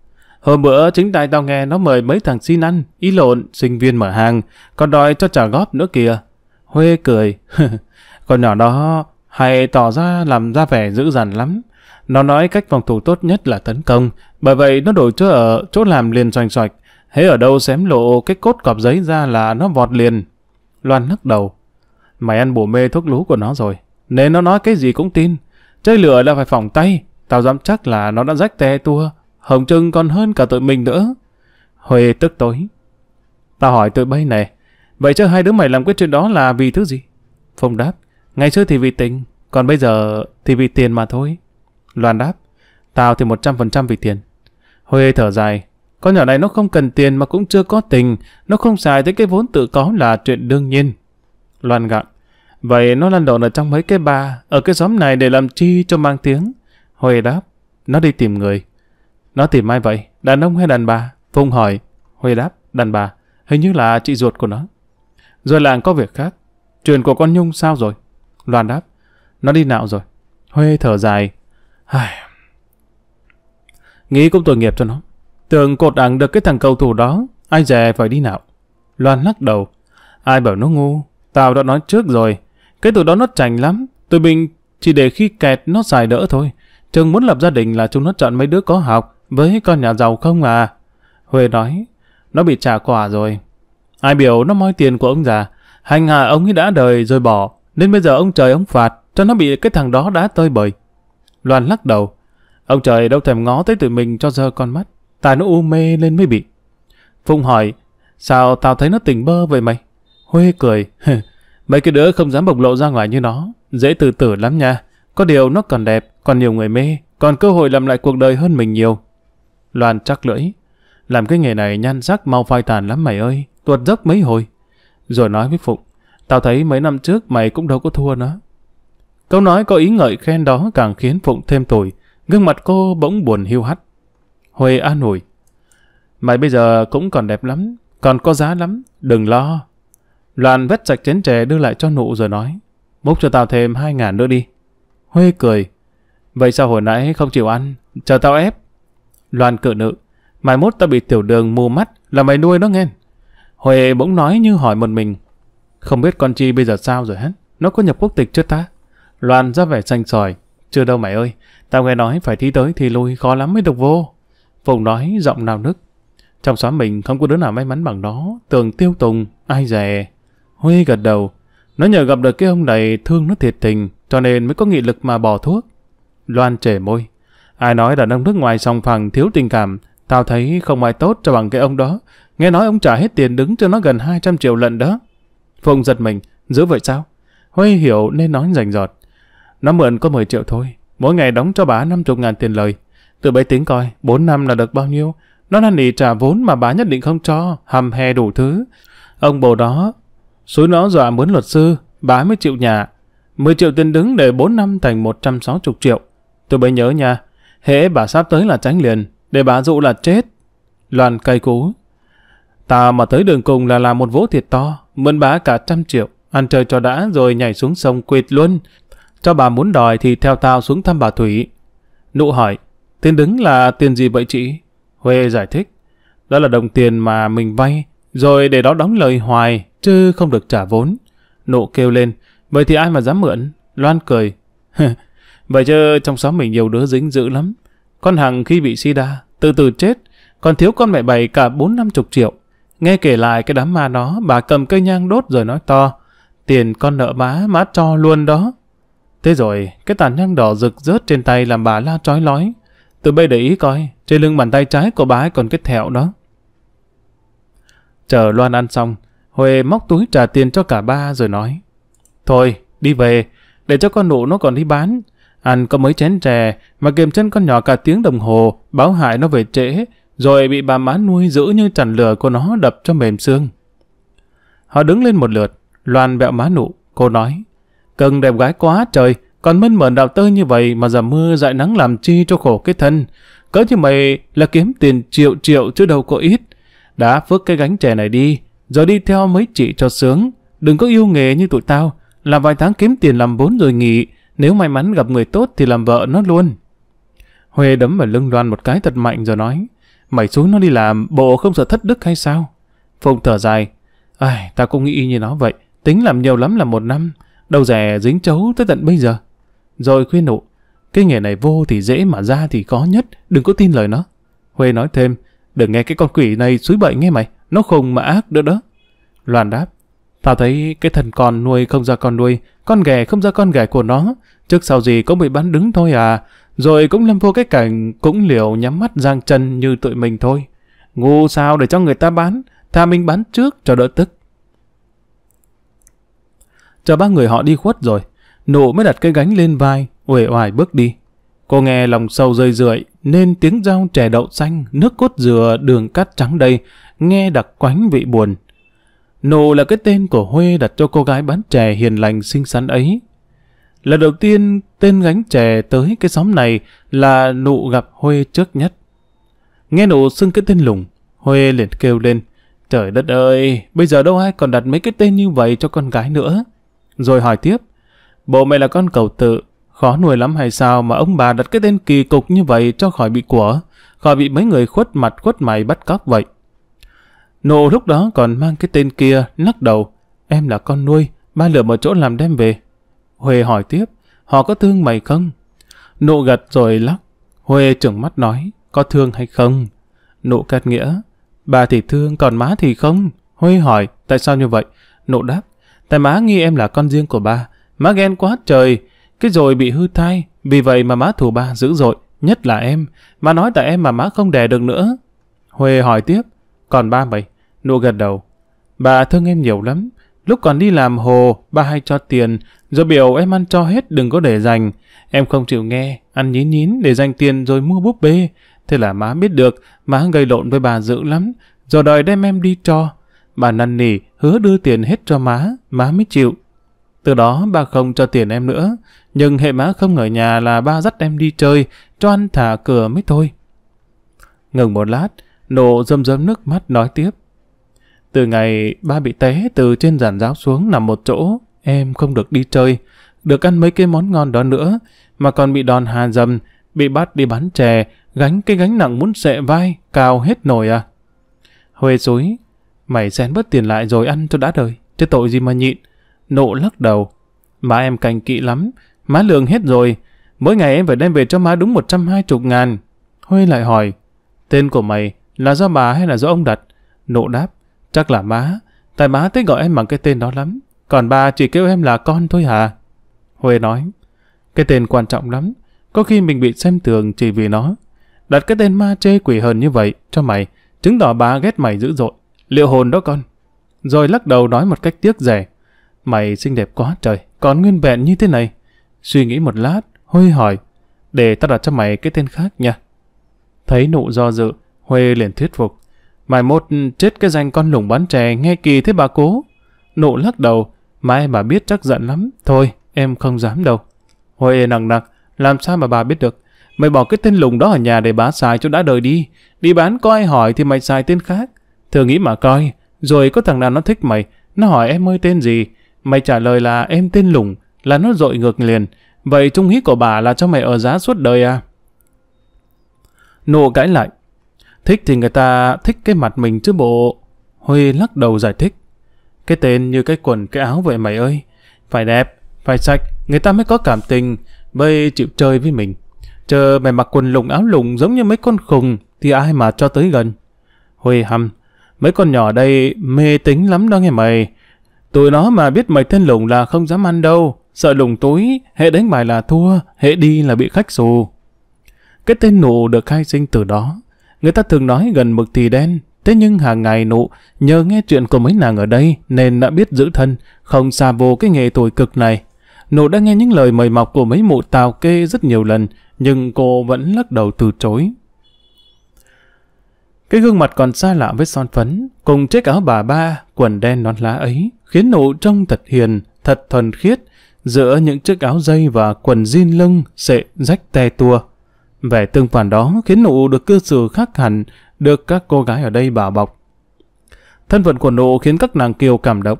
Hôm bữa chính tay tao nghe nó mời mấy thằng xin ăn, ý lộn, sinh viên mở hàng, còn đòi cho trả góp nữa kìa. Huê cười. con nhỏ đó hay tỏ ra làm ra vẻ dữ dằn lắm. Nó nói cách phòng thủ tốt nhất là tấn công, bởi vậy nó đổi chỗ ở, chỗ làm liền xoành xoạch. Hế ở đâu xém lộ cái cốt cọp giấy ra là nó vọt liền. Loan lắc đầu. Mày ăn bổ mê thuốc lú của nó rồi, nên nó nói cái gì cũng tin. Chơi lửa là phải phòng tay, tao dám chắc là nó đã rách te tua, hồng trưng còn hơn cả tụi mình nữa. Huê tức tối. Tao hỏi tụi bay này, vậy chứ hai đứa mày làm cái chuyện đó là vì thứ gì? Phong đáp, ngày xưa thì vì tình, còn bây giờ thì vì tiền mà thôi. Loan đáp, tao thì 100% vì tiền. Huê thở dài, con nhỏ này nó không cần tiền mà cũng chưa có tình, nó không xài tới cái vốn tự có là chuyện đương nhiên. Loan gặn, vậy nó lăn lộn ở trong mấy cái bà, ở cái xóm này để làm chi cho mang tiếng. Huê đáp, nó đi tìm người. Nó tìm ai vậy, đàn ông hay đàn bà? Phùng hỏi, Huê đáp, đàn bà, hình như là chị ruột của nó. Rồi làng có việc khác, chuyện của con Nhung sao rồi? Loan đáp, nó đi nào rồi? Huê thở dài, Ai... Nghĩ cũng tội nghiệp cho nó. Tưởng cột đẳng được cái thằng cầu thủ đó, ai dè phải đi nào. Loan lắc đầu. Ai bảo nó ngu, tao đã nói trước rồi. Cái tụi đó nó chành lắm, tụi mình chỉ để khi kẹt nó xài đỡ thôi. Chừng muốn lập gia đình là chúng nó chọn mấy đứa có học, với con nhà giàu không à. Huệ nói, nó bị trả quả rồi. Ai biểu nó moi tiền của ông già, hành hạ ông ấy đã đời rồi bỏ, nên bây giờ ông trời ông phạt, cho nó bị cái thằng đó đã tơi bời. Loan lắc đầu. Ông trời đâu thèm ngó tới tụi mình cho dơ con mắt. Tại nó u mê lên mới bị. Phụng hỏi, sao tao thấy nó tỉnh bơ vậy mày? Huê cười. Mấy cái đứa không dám bộc lộ ra ngoài như nó. Dễ từ tử lắm nha. Có điều nó còn đẹp, còn nhiều người mê, còn cơ hội làm lại cuộc đời hơn mình nhiều. Loan chắc lưỡi. Làm cái nghề này nhan sắc mau phai tàn lắm mày ơi. Tuột dốc mấy hồi. Rồi nói với Phụng. Tao thấy mấy năm trước mày cũng đâu có thua nó. Câu nói có ý ngợi khen đó càng khiến Phụng thêm tủi, gương mặt cô bỗng buồn hiu hắt. Huệ an ủi. Mày bây giờ cũng còn đẹp lắm, còn có giá lắm, đừng lo. Loan vét sạch chén chè đưa lại cho nụ rồi nói. Múc cho tao thêm hai ngàn nữa đi. Huê cười. Vậy sao hồi nãy không chịu ăn? Chờ tao ép. Loan cự nữ. Mai mốt tao bị tiểu đường mù mắt là mày nuôi nó nghe. Huệ bỗng nói như hỏi một mình. Không biết con Chi bây giờ sao rồi hết? Nó có nhập quốc tịch chưa ta? Loan ra vẻ xanh sỏi. Chưa đâu mày ơi, tao nghe nói phải thi tới thì lui khó lắm mới được vô. Phùng nói giọng nào nức. Trong xóm mình không có đứa nào may mắn bằng nó. Tường tiêu tùng, ai dè. Huy gật đầu. Nó nhờ gặp được cái ông này thương nó thiệt tình, cho nên mới có nghị lực mà bỏ thuốc. Loan trẻ môi. Ai nói đàn ông nước ngoài sòng phẳng thiếu tình cảm, tao thấy không ai tốt cho bằng cái ông đó. Nghe nói ông trả hết tiền đứng cho nó gần 200 triệu lần đó. Phùng giật mình, giữ vậy sao? Huy hiểu nên nói rành giọt. Nó mượn có 10 triệu thôi, mỗi ngày đóng cho bà 50 ngàn tiền lời. Từ bấy tính coi, 4 năm là được bao nhiêu. Nó năn nỉ trả vốn mà bà nhất định không cho, hầm hè đủ thứ. Ông bồ đó, suối nó dọa muốn luật sư, bà mới chịu nhà. 10 triệu tiền đứng để 4 năm thành 160 triệu. Tôi bấy nhớ nha, hễ bà sắp tới là tránh liền, để bà dụ là chết. Loan cay cú. Ta mà tới đường cùng là làm một vố thiệt to, mượn bà cả trăm triệu, ăn chơi cho đã rồi nhảy xuống sông quệt luôn, cho bà muốn đòi thì theo tao xuống thăm bà Thủy. Nụ hỏi, tiền đứng là tiền gì vậy chị? Huê giải thích, đó là đồng tiền mà mình vay, rồi để đó đóng lời hoài, chứ không được trả vốn. Nụ kêu lên, vậy thì ai mà dám mượn? Loan cười vậy chứ trong xóm mình nhiều đứa dính dữ lắm. Con Hằng khi bị sida, từ từ chết, còn thiếu con mẹ bày cả bốn năm chục triệu. Nghe kể lại cái đám ma đó, bà cầm cây nhang đốt rồi nói to. Tiền con nợ má, má cho luôn đó. Thế rồi, cái tàn nhang đỏ rực rớt trên tay làm bà la trói lói. Từ bây để ý coi, trên lưng bàn tay trái của bà ấy còn cái thẹo đó. Chờ Loan ăn xong, Huệ móc túi trả tiền cho cả ba rồi nói. Thôi, đi về, để cho con nụ nó còn đi bán. Ăn có mấy chén chè, mà kiềm chân con nhỏ cả tiếng đồng hồ, báo hại nó về trễ, rồi bị bà má nuôi giữ như chằn lửa của nó đập cho mềm xương. Họ đứng lên một lượt, Loan bẹo má nụ, cô nói. Cưng đẹp gái quá trời, còn mân mởn đào tơi như vậy mà giờ mưa dại nắng làm chi cho khổ cái thân. Cỡ như mày là kiếm tiền triệu triệu chứ đâu có ít. Đã phước cái gánh chè này đi, rồi đi theo mấy chị cho sướng. Đừng có yêu nghề như tụi tao, làm vài tháng kiếm tiền làm vốn rồi nghỉ. Nếu may mắn gặp người tốt thì làm vợ nó luôn. Huê đấm vào lưng Loan một cái thật mạnh rồi nói, mày xuống nó đi làm, bộ không sợ thất đức hay sao? Phùng thở dài, ai, ta cũng nghĩ như nó vậy, tính làm nhiều lắm là một năm, đâu rẻ dính chấu tới tận bây giờ. Rồi khuyên nụ, cái nghề này vô thì dễ mà ra thì khó nhất, đừng có tin lời nó. Huê nói thêm, đừng nghe cái con quỷ này suối bậy nghe mày, nó khùng mà ác nữa đó. Loan đáp, tao thấy cái thần con nuôi không ra con nuôi, con ghẻ không ra con ghẻ của nó, trước sau gì cũng bị bán đứng thôi à, rồi cũng lâm vô cái cảnh cũng liều nhắm mắt giang chân như tụi mình thôi. Ngu sao để cho người ta bán, tha mình bán trước cho đỡ tức. Chờ ba người họ đi khuất rồi, nụ mới đặt cái gánh lên vai, uể oải bước đi. Cô nghe lòng sâu rơi rượi, nên tiếng rau chè đậu xanh, nước cốt dừa, đường cát trắng đây, nghe đặc quánh vị buồn. Nụ là cái tên của Huê đặt cho cô gái bán chè hiền lành xinh xắn ấy. Lần đầu tiên tên gánh chè tới cái xóm này là nụ gặp Huê trước nhất. Nghe nụ xưng cái tên lùng, Huê liền kêu lên. Trời đất ơi, bây giờ đâu ai còn đặt mấy cái tên như vậy cho con gái nữa. Rồi hỏi tiếp, bộ mày là con cầu tự, khó nuôi lắm hay sao mà ông bà đặt cái tên kỳ cục như vậy cho khỏi bị của, khỏi bị mấy người khuất mặt khuất mày bắt cóc vậy. Nụ lúc đó còn mang cái tên kia, lắc đầu. Em là con nuôi, ba lượm ở chỗ làm đem về. Huệ hỏi tiếp, họ có thương mày không? Nụ gật rồi lắc. Huệ trừng mắt nói, có thương hay không? Nụ cắt nghĩa, bà thì thương, còn má thì không. Huệ hỏi, tại sao như vậy? Nụ đáp, tại má nghi em là con riêng của ba. Má ghen quá trời, cái rồi bị hư thai, vì vậy mà má thù ba dữ dội, nhất là em. Má nói tại em mà má không đẻ được nữa. Huệ hỏi tiếp, còn ba mày? Nụ gật đầu. Bà thương em nhiều lắm. Lúc còn đi làm hồ, ba hay cho tiền, rồi biểu em ăn cho hết đừng có để dành. Em không chịu nghe, ăn nhín nhín để dành tiền rồi mua búp bê. Thế là má biết được, má gây lộn với bà dữ lắm, rồi đòi đem em đi cho. Bà năn nỉ, hứa đưa tiền hết cho má, má mới chịu. Từ đó ba không cho tiền em nữa, nhưng hệ má không ở nhà là ba dắt em đi chơi, cho ăn thả cửa mới thôi. Ngừng một lát, nộ rơm rơm nước mắt nói tiếp. Từ ngày ba bị té từ trên giàn giáo xuống nằm một chỗ, em không được đi chơi, được ăn mấy cái món ngon đó nữa, mà còn bị đòn hà dầm, bị bắt đi bán chè, gánh cái gánh nặng muốn xệ vai, cao hết nổi à. Huê xối, mày xén bớt tiền lại rồi ăn cho đã đời, chứ tội gì mà nhịn. Nộ lắc đầu, má em cành kỵ lắm, má lường hết rồi, mỗi ngày em phải đem về cho má đúng 120 ngàn. Huê lại hỏi, tên của mày là do bà hay là do ông đặt? Nộ đáp, Chắc là má, tại má thích gọi em bằng cái tên đó lắm, còn ba chỉ kêu em là con thôi hả? Huê nói, cái tên quan trọng lắm, có khi mình bị xem thường chỉ vì nó. Đặt cái tên ma chê quỷ hờn như vậy cho mày, chứng tỏ ba ghét mày dữ dội. Liệu hồn đó con. Rồi lắc đầu nói một cách tiếc rẻ. Mày xinh đẹp quá trời, còn nguyên vẹn như thế này. Suy nghĩ một lát, Huê hỏi, để ta đặt cho mày cái tên khác nha. Thấy nụ do dự, Huê liền thuyết phục. Mai mốt chết cái danh con lùng bán chè nghe kỳ thế bà cố. Nụ lắc đầu, mai bà biết chắc giận lắm. Thôi, em không dám đâu. Huệ nặng nặc, làm sao mà bà biết được? Mày bỏ cái tên lùng đó ở nhà để bá xài cho đã đời đi. Đi bán có ai hỏi thì mày xài tên khác. Thử nghĩ mà coi, rồi có thằng nào nó thích mày, nó hỏi em ơi tên gì? Mày trả lời là em tên lùng, là nó dội ngược liền. Vậy trung ý của bà là cho mày ở giá suốt đời à? Nụ cãi lại, Thích thì người ta thích cái mặt mình chứ bộ. Huy lắc đầu giải thích. Cái tên như cái quần cái áo vậy mày ơi. Phải đẹp, phải sạch, người ta mới có cảm tình, bây chịu chơi với mình. Chờ mày mặc quần lùng áo lùng giống như mấy con khùng, thì ai mà cho tới gần. Huy hầm, mấy con nhỏ đây mê tính lắm đó nghe mày. Tụi nó mà biết mày tên lùng là không dám ăn đâu. Sợ lùng túi, hệ đánh bài là thua, hệ đi là bị khách xù. Cái tên nụ được khai sinh từ đó, Người ta thường nói gần mực thì đen, thế nhưng hàng ngày nụ nhờ nghe chuyện của mấy nàng ở đây nên đã biết giữ thân, không xa vô cái nghề tuổi cực này. Nụ đã nghe những lời mời mọc của mấy mụ tào kê rất nhiều lần, nhưng cô vẫn lắc đầu từ chối. Cái gương mặt còn xa lạ với son phấn, cùng chiếc áo bà ba, quần đen nón lá ấy, khiến nụ trông thật hiền, thật thuần khiết, giữa những chiếc áo dây và quần jean lưng sệ rách te tua. Vẻ tương phản đó khiến nụ được cư xử khác hẳn, được các cô gái ở đây bảo bọc. Thân phận của nụ khiến các nàng kiều cảm động.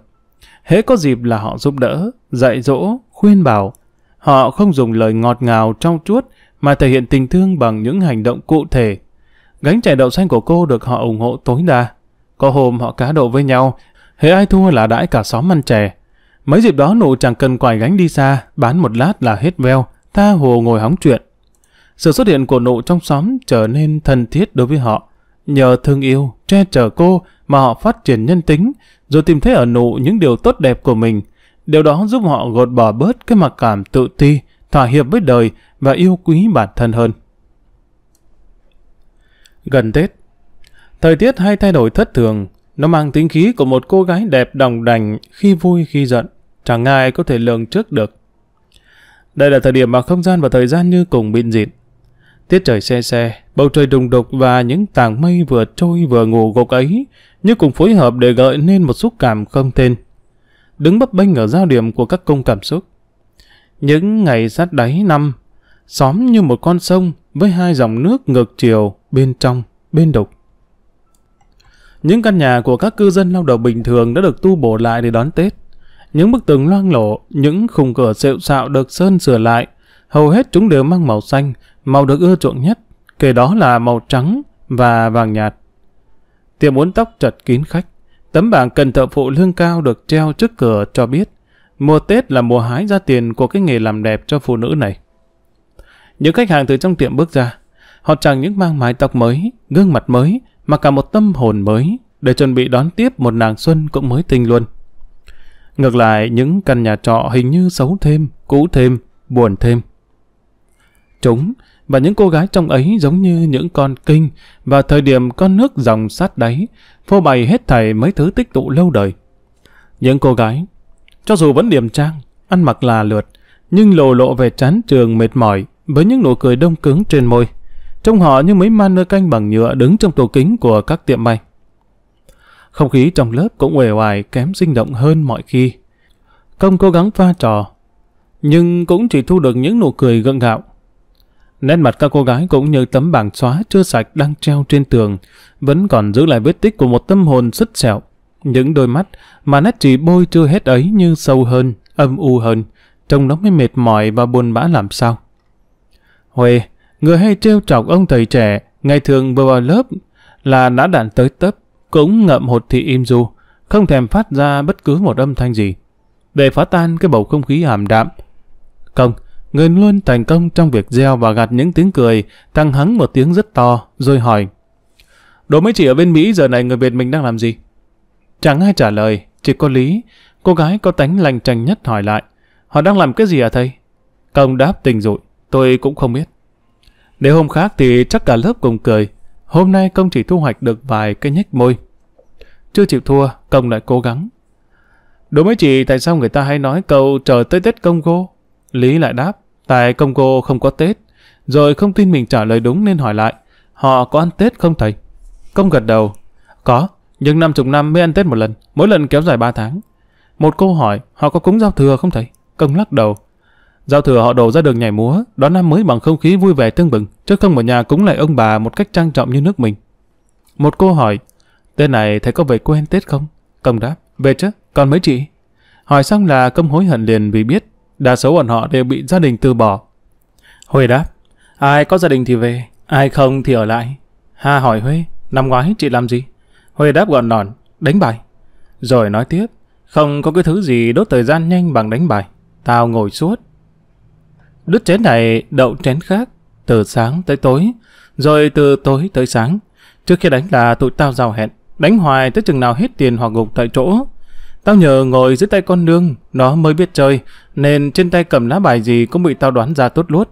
Hễ có dịp là họ giúp đỡ, dạy dỗ, khuyên bảo. Họ không dùng lời ngọt ngào trong chuốt mà thể hiện tình thương bằng những hành động cụ thể. Gánh chè đậu xanh của cô được họ ủng hộ tối đa. Có hôm họ cá độ với nhau, hễ ai thua là đãi cả xóm ăn chè. Mấy dịp đó nụ chẳng cần quài gánh đi xa, bán một lát là hết veo, tha hồ ngồi hóng chuyện. Sự xuất hiện của nụ trong xóm trở nên thân thiết đối với họ. Nhờ thương yêu, che chở cô mà họ phát triển nhân tính, rồi tìm thấy ở nụ những điều tốt đẹp của mình. Điều đó giúp họ gột bỏ bớt cái mặc cảm tự ti, thỏa hiệp với đời và yêu quý bản thân hơn. Gần Tết, thời tiết hay thay đổi thất thường, nó mang tính khí của một cô gái đẹp đồng đành khi vui khi giận, chẳng ai có thể lường trước được. Đây là thời điểm mà không gian và thời gian như cùng bịn dịt. Tiết trời xe xe, bầu trời đùng đục và những tảng mây vừa trôi vừa ngủ gục ấy như cùng phối hợp để gợi nên một xúc cảm không tên. Đứng bấp bênh ở giao điểm của các cung cảm xúc. Những ngày sát đáy năm, xóm như một con sông với hai dòng nước ngược chiều bên trong, bên đục. Những căn nhà của các cư dân lao động bình thường đã được tu bổ lại để đón Tết. Những bức tường loang lổ, những khung cửa xệu xạo được sơn sửa lại, hầu hết chúng đều mang màu xanh, màu được ưa chuộng nhất, kể đó là màu trắng và vàng nhạt. Tiệm uốn tóc chật kín khách, tấm bảng cần thợ phụ lương cao được treo trước cửa cho biết mùa Tết là mùa hái ra tiền của cái nghề làm đẹp cho phụ nữ này. Những khách hàng từ trong tiệm bước ra, họ chẳng những mang mái tóc mới, gương mặt mới, mà cả một tâm hồn mới để chuẩn bị đón tiếp một nàng xuân cũng mới tinh luôn. Ngược lại, những căn nhà trọ hình như xấu thêm, cũ thêm, buồn thêm. Chúng và những cô gái trong ấy giống như những con kinh và thời điểm con nước dòng sát đáy, phô bày hết thảy mấy thứ tích tụ lâu đời. Những cô gái, cho dù vẫn điểm trang, ăn mặc là lượt, nhưng lộ lộ về chán trường mệt mỏi với những nụ cười đông cứng trên môi. Trông họ như mấy man nơ canh bằng nhựa đứng trong tủ kính của các tiệm may. Không khí trong lớp cũng uể oải kém sinh động hơn mọi khi. Công cố gắng pha trò, nhưng cũng chỉ thu được những nụ cười gượng gạo. Nét mặt các cô gái cũng như tấm bảng xóa chưa sạch đang treo trên tường, vẫn còn giữ lại vết tích của một tâm hồn sứt sẹo. Những đôi mắt mà nét chỉ bôi chưa hết ấy như sâu hơn, âm u hơn, trông nó mới mệt mỏi và buồn bã làm sao. Huệ, người hay trêu chọc ông thầy trẻ, ngày thường vừa vào lớp là đã đạn tới tấp, cũng ngậm hột thị im du, không thèm phát ra bất cứ một âm thanh gì. Để phá tan cái bầu không khí hàm đạm. Công, người luôn thành công trong việc gieo và gạt những tiếng cười, tăng hắng một tiếng rất to, rồi hỏi. Đố mấy chị ở bên Mỹ giờ này người Việt mình đang làm gì? Chẳng ai trả lời, chỉ có Lý, cô gái có tánh lành trành nhất hỏi lại. Họ đang làm cái gì à thầy? Công đáp tình dụi, tôi cũng không biết. Nếu hôm khác thì chắc cả lớp cùng cười. Hôm nay công chỉ thu hoạch được vài cái nhếch môi. Chưa chịu thua, công lại cố gắng. Đối với chị, tại sao người ta hay nói câu chờ tới Tết công cô? Lý lại đáp, tại công cô không có Tết. Rồi không tin mình trả lời đúng nên hỏi lại, họ có ăn Tết không thầy? Công gật đầu, có, nhưng năm chục năm mới ăn Tết một lần, mỗi lần kéo dài ba tháng. Một câu hỏi, họ có cúng giao thừa không thầy? Công lắc đầu, Giao thừa họ đổ ra đường nhảy múa, đón năm mới bằng không khí vui vẻ tưng bừng, chứ không ở nhà cúng lại ông bà một cách trang trọng như nước mình. Một cô hỏi, tên này thầy có về quê ăn Tết không? Công đáp, về chứ, còn mấy chị? Hỏi xong là công hối hận liền vì biết, đa số bọn họ đều bị gia đình từ bỏ. Huê đáp, ai có gia đình thì về, ai không thì ở lại. Hà hỏi Huê, năm ngoái chị làm gì? Huê đáp gọn nòn, đánh bài. Rồi nói tiếp, không có cái thứ gì đốt thời gian nhanh bằng đánh bài. Tao ngồi suốt, Đứt chén này đậu chén khác, từ sáng tới tối, rồi từ tối tới sáng. Trước khi đánh là tụi tao giao hẹn, đánh hoài tới chừng nào hết tiền hoặc gục tại chỗ. Tao nhờ ngồi dưới tay con nương, nó mới biết chơi, nên trên tay cầm lá bài gì cũng bị tao đoán ra tốt luốt.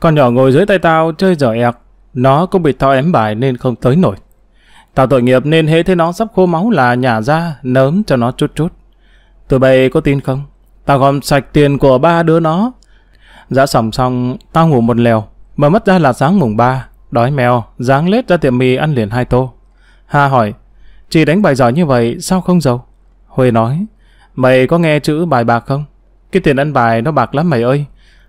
Con nhỏ ngồi dưới tay tao chơi dở ẹc, nó cũng bị tao ém bài nên không tới nổi. Tao tội nghiệp nên hễ thấy nó sắp khô máu là nhả ra, nớm cho nó chút chút. Tụi bay có tin không? Tao gom sạch tiền của ba đứa nó, Dã sòng xong, tao ngủ một lèo, mở mất ra là sáng mùng ba, đói mèo, dáng lết ra tiệm mì ăn liền hai tô. Hà hỏi, chị đánh bài giỏi như vậy, sao không giàu? Huê nói, mày có nghe chữ bài bạc không? Cái tiền ăn bài nó bạc lắm mày ơi.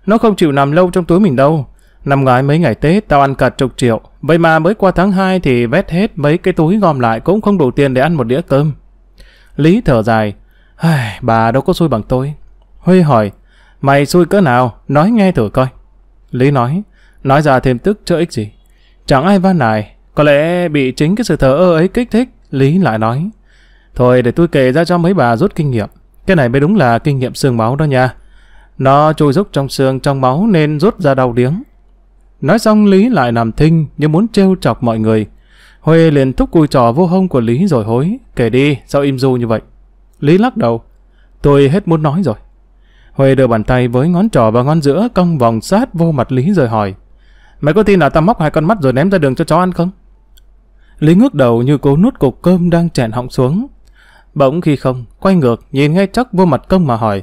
Nó không chịu nằm lâu trong túi mình đâu. Năm ngoái mấy ngày Tết tao ăn cả chục triệu. Vậy mà mới qua tháng 2 thì vét hết mấy cái túi gom lại cũng không đủ tiền để ăn một đĩa cơm. Lý thở dài. Bà đâu có xui bằng tôi. Huy hỏi. Mày xui cỡ nào? Nói nghe thử coi. Lý nói. Nói ra thêm tức cho ích gì. Chẳng ai van nài. Có lẽ bị chính cái sự thờ ơ ấy kích thích. Lý lại nói. Thôi để tôi kể ra cho mấy bà rút kinh nghiệm. Cái này mới đúng là kinh nghiệm xương máu đó nha. Nó trôi rút trong xương trong máu nên rút ra đau điếng. Nói xong Lý lại nằm thinh như muốn trêu chọc mọi người. Huê liền thúc cùi trò vô hông của Lý rồi hối. Kể đi, sao im du như vậy? Lý lắc đầu. Tôi hết muốn nói rồi. Huê đưa bàn tay với ngón trỏ và ngón giữa cong vòng sát vô mặt Lý rồi hỏi. Mày có tin là tao móc hai con mắt rồi ném ra đường cho chó ăn không? Lý ngước đầu như cố nuốt cục cơm đang chèn họng xuống. Bỗng khi không, quay ngược, nhìn ngay chắc vô mặt công mà hỏi.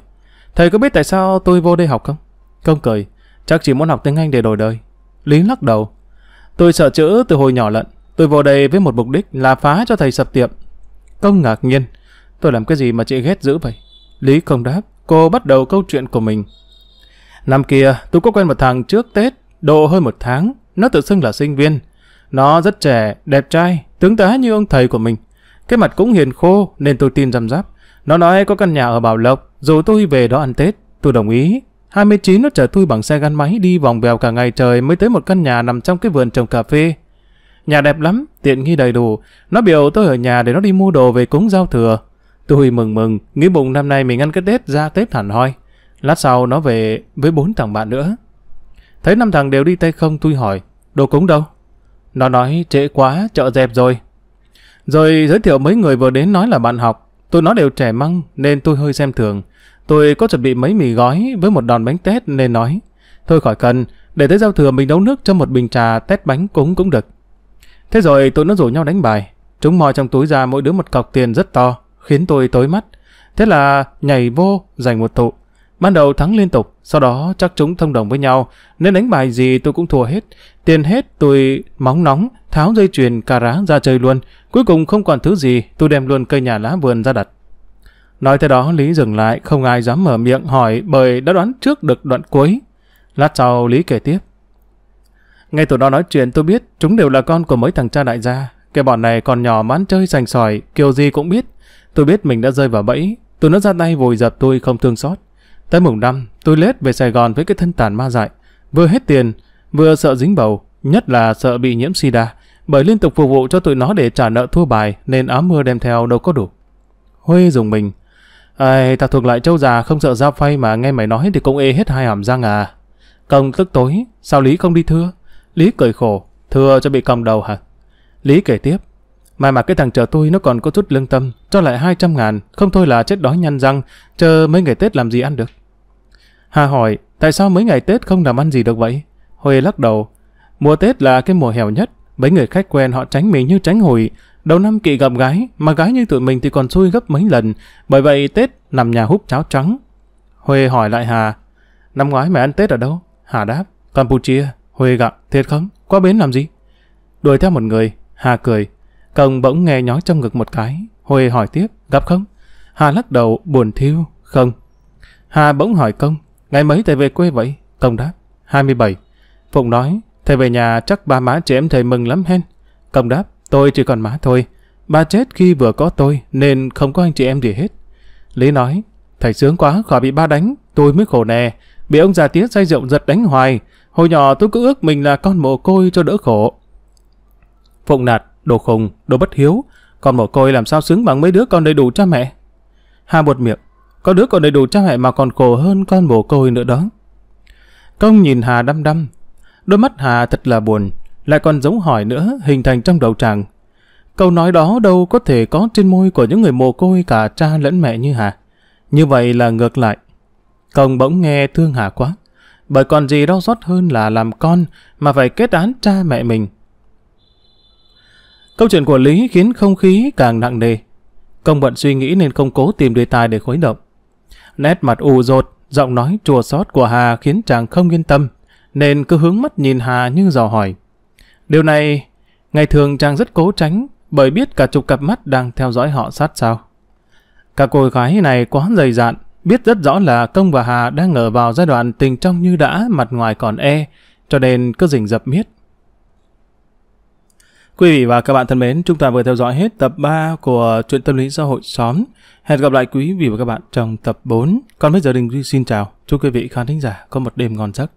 Thầy có biết tại sao tôi vô đây học không? Công cười, chắc chỉ muốn học tiếng Anh để đổi đời. Lý lắc đầu. Tôi sợ chữ từ hồi nhỏ lận. Tôi vô đây với một mục đích là phá cho thầy sập tiệm. Công ngạc nhiên. Tôi làm cái gì mà chị ghét dữ vậy? Lý không đáp. Cô bắt đầu câu chuyện của mình. Năm kia, tôi có quen một thằng trước Tết, độ hơn một tháng. Nó tự xưng là sinh viên. Nó rất trẻ, đẹp trai, tướng tá như ông thầy của mình. Cái mặt cũng hiền khô nên tôi tin răm rắp. Nó nói có căn nhà ở Bảo Lộc, dù tôi về đó ăn Tết. Tôi đồng ý. 29 nó chở tôi bằng xe gắn máy đi vòng vèo cả ngày trời mới tới một căn nhà nằm trong cái vườn trồng cà phê. Nhà đẹp lắm, tiện nghi đầy đủ. Nó biểu tôi ở nhà để nó đi mua đồ về cúng giao thừa. Tôi mừng mừng, nghĩ bụng năm nay mình ăn cái Tết ra Tết hẳn hoi. Lát sau nó về với bốn thằng bạn nữa. Thấy năm thằng đều đi tay không tôi hỏi, đồ cúng đâu? Nó nói trễ quá, chợ dẹp rồi. Rồi giới thiệu mấy người vừa đến nói là bạn học. Tôi nói đều trẻ măng nên tôi hơi xem thường. Tôi có chuẩn bị mấy mì gói với một đòn bánh tét nên nói. Thôi khỏi cần, để tới giao thừa mình nấu nước cho một bình trà tét bánh cúng cũng được. Thế rồi tôi nó rủ nhau đánh bài. Chúng moi trong túi ra mỗi đứa một cọc tiền rất to, khiến tôi tối mắt. Thế là nhảy vô, giành một tụ. Ban đầu thắng liên tục, sau đó chắc chúng thông đồng với nhau, nên đánh bài gì tôi cũng thua hết. Tiền hết tôi móng nóng, tháo dây chuyền cà rá ra chơi luôn. Cuối cùng không còn thứ gì, tôi đem luôn cây nhà lá vườn ra đặt. Nói thế đó Lý dừng lại, không ai dám mở miệng hỏi bởi đã đoán trước được đoạn cuối. Lát sau Lý kể tiếp. Ngay tụi nó nói chuyện tôi biết chúng đều là con của mấy thằng cha đại gia. Cái bọn này còn nhỏ mán chơi sành sỏi, kiểu gì cũng biết. Tôi biết mình đã rơi vào bẫy, tụi nó ra tay vùi dập tôi không thương xót. Tới mùng năm, tôi lết về Sài Gòn với cái thân tàn ma dại. Vừa hết tiền, vừa sợ dính bầu, nhất là sợ bị nhiễm sida, bởi liên tục phục vụ cho tụi nó để trả nợ thua bài nên áo mưa đem theo đâu có đủ. Huê dùng mình, Ai, ta thuộc lại châu già không sợ giao phay mà nghe mày nói thì cũng ê hết hai hàm răng à. Công tức tối, sao Lý không đi thưa? Lý cười khổ, thưa cho bị còng đầu hả? Lý kể tiếp, mai mà cái thằng chờ tôi nó còn có chút lương tâm, cho lại 200 ngàn, không thôi là chết đói nhăn răng, chờ mấy ngày Tết làm gì ăn được. Hà hỏi, tại sao mấy ngày Tết không làm ăn gì được vậy? Huê lắc đầu, mùa Tết là cái mùa hẻo nhất, mấy người khách quen họ tránh mình như tránh hồi. Đầu năm kỵ gặp gái, mà gái như tụi mình thì còn xui gấp mấy lần, bởi vậy Tết nằm nhà húp cháo trắng. Huê hỏi lại Hà, năm ngoái mày ăn Tết ở đâu? Hà đáp, Campuchia. Huê gặp, thiệt không? Qua bến làm gì? Đuổi theo một người, Hà cười. Công bỗng nghe nhói trong ngực một cái. Huê hỏi tiếp, gặp không? Hà lắc đầu, buồn thiêu, không. Hà bỗng hỏi công, ngày mấy thầy về quê vậy? Công đáp, 27. Phụng nói, thầy về nhà chắc ba má chị em thầy mừng lắm hen. Công đáp, Tôi chỉ còn má thôi. Ba chết khi vừa có tôi, nên không có anh chị em gì hết. Lý nói, thầy sướng quá, khỏi bị ba đánh, tôi mới khổ nè. Bị ông già tía say rượu giật đánh hoài. Hồi nhỏ tôi cứ ước mình là con mồ côi cho đỡ khổ. Phụng nạt, đồ khùng, đồ bất hiếu. Con mồ côi làm sao sướng bằng mấy đứa con đầy đủ cha mẹ. Hà buột miệng, có đứa còn đầy đủ cha mẹ mà còn khổ hơn con mồ côi nữa đó. Công nhìn Hà đăm đăm. Đôi mắt Hà thật là buồn, lại còn giống hỏi nữa hình thành trong đầu chàng. Câu nói đó đâu có thể có trên môi của những người mồ côi cả cha lẫn mẹ như Hà. Như vậy là ngược lại. Công bỗng nghe thương Hà quá. Bởi còn gì đau xót hơn là làm con mà phải kết án cha mẹ mình. Câu chuyện của Lý khiến không khí càng nặng nề. Công bận suy nghĩ nên không cố tìm đề tài để khuấy động. Nét mặt ù rột, giọng nói chùa xót của Hà khiến chàng không yên tâm, nên cứ hướng mắt nhìn Hà như dò hỏi. Điều này, ngày thường chàng rất cố tránh, bởi biết cả chục cặp mắt đang theo dõi họ sát sao. Cả cô gái này quá dày dạn, biết rất rõ là Công và Hà đang ở vào giai đoạn tình trong như đã, mặt ngoài còn e, cho nên cứ rình dập miết. Quý vị và các bạn thân mến, chúng ta vừa theo dõi hết tập 3 của truyện tâm lý xã hội xóm. Hẹn gặp lại quý vị và các bạn trong tập 4. Còn bây giờ Đình Duy xin chào. Chúc quý vị khán thính giả có một đêm ngon giấc.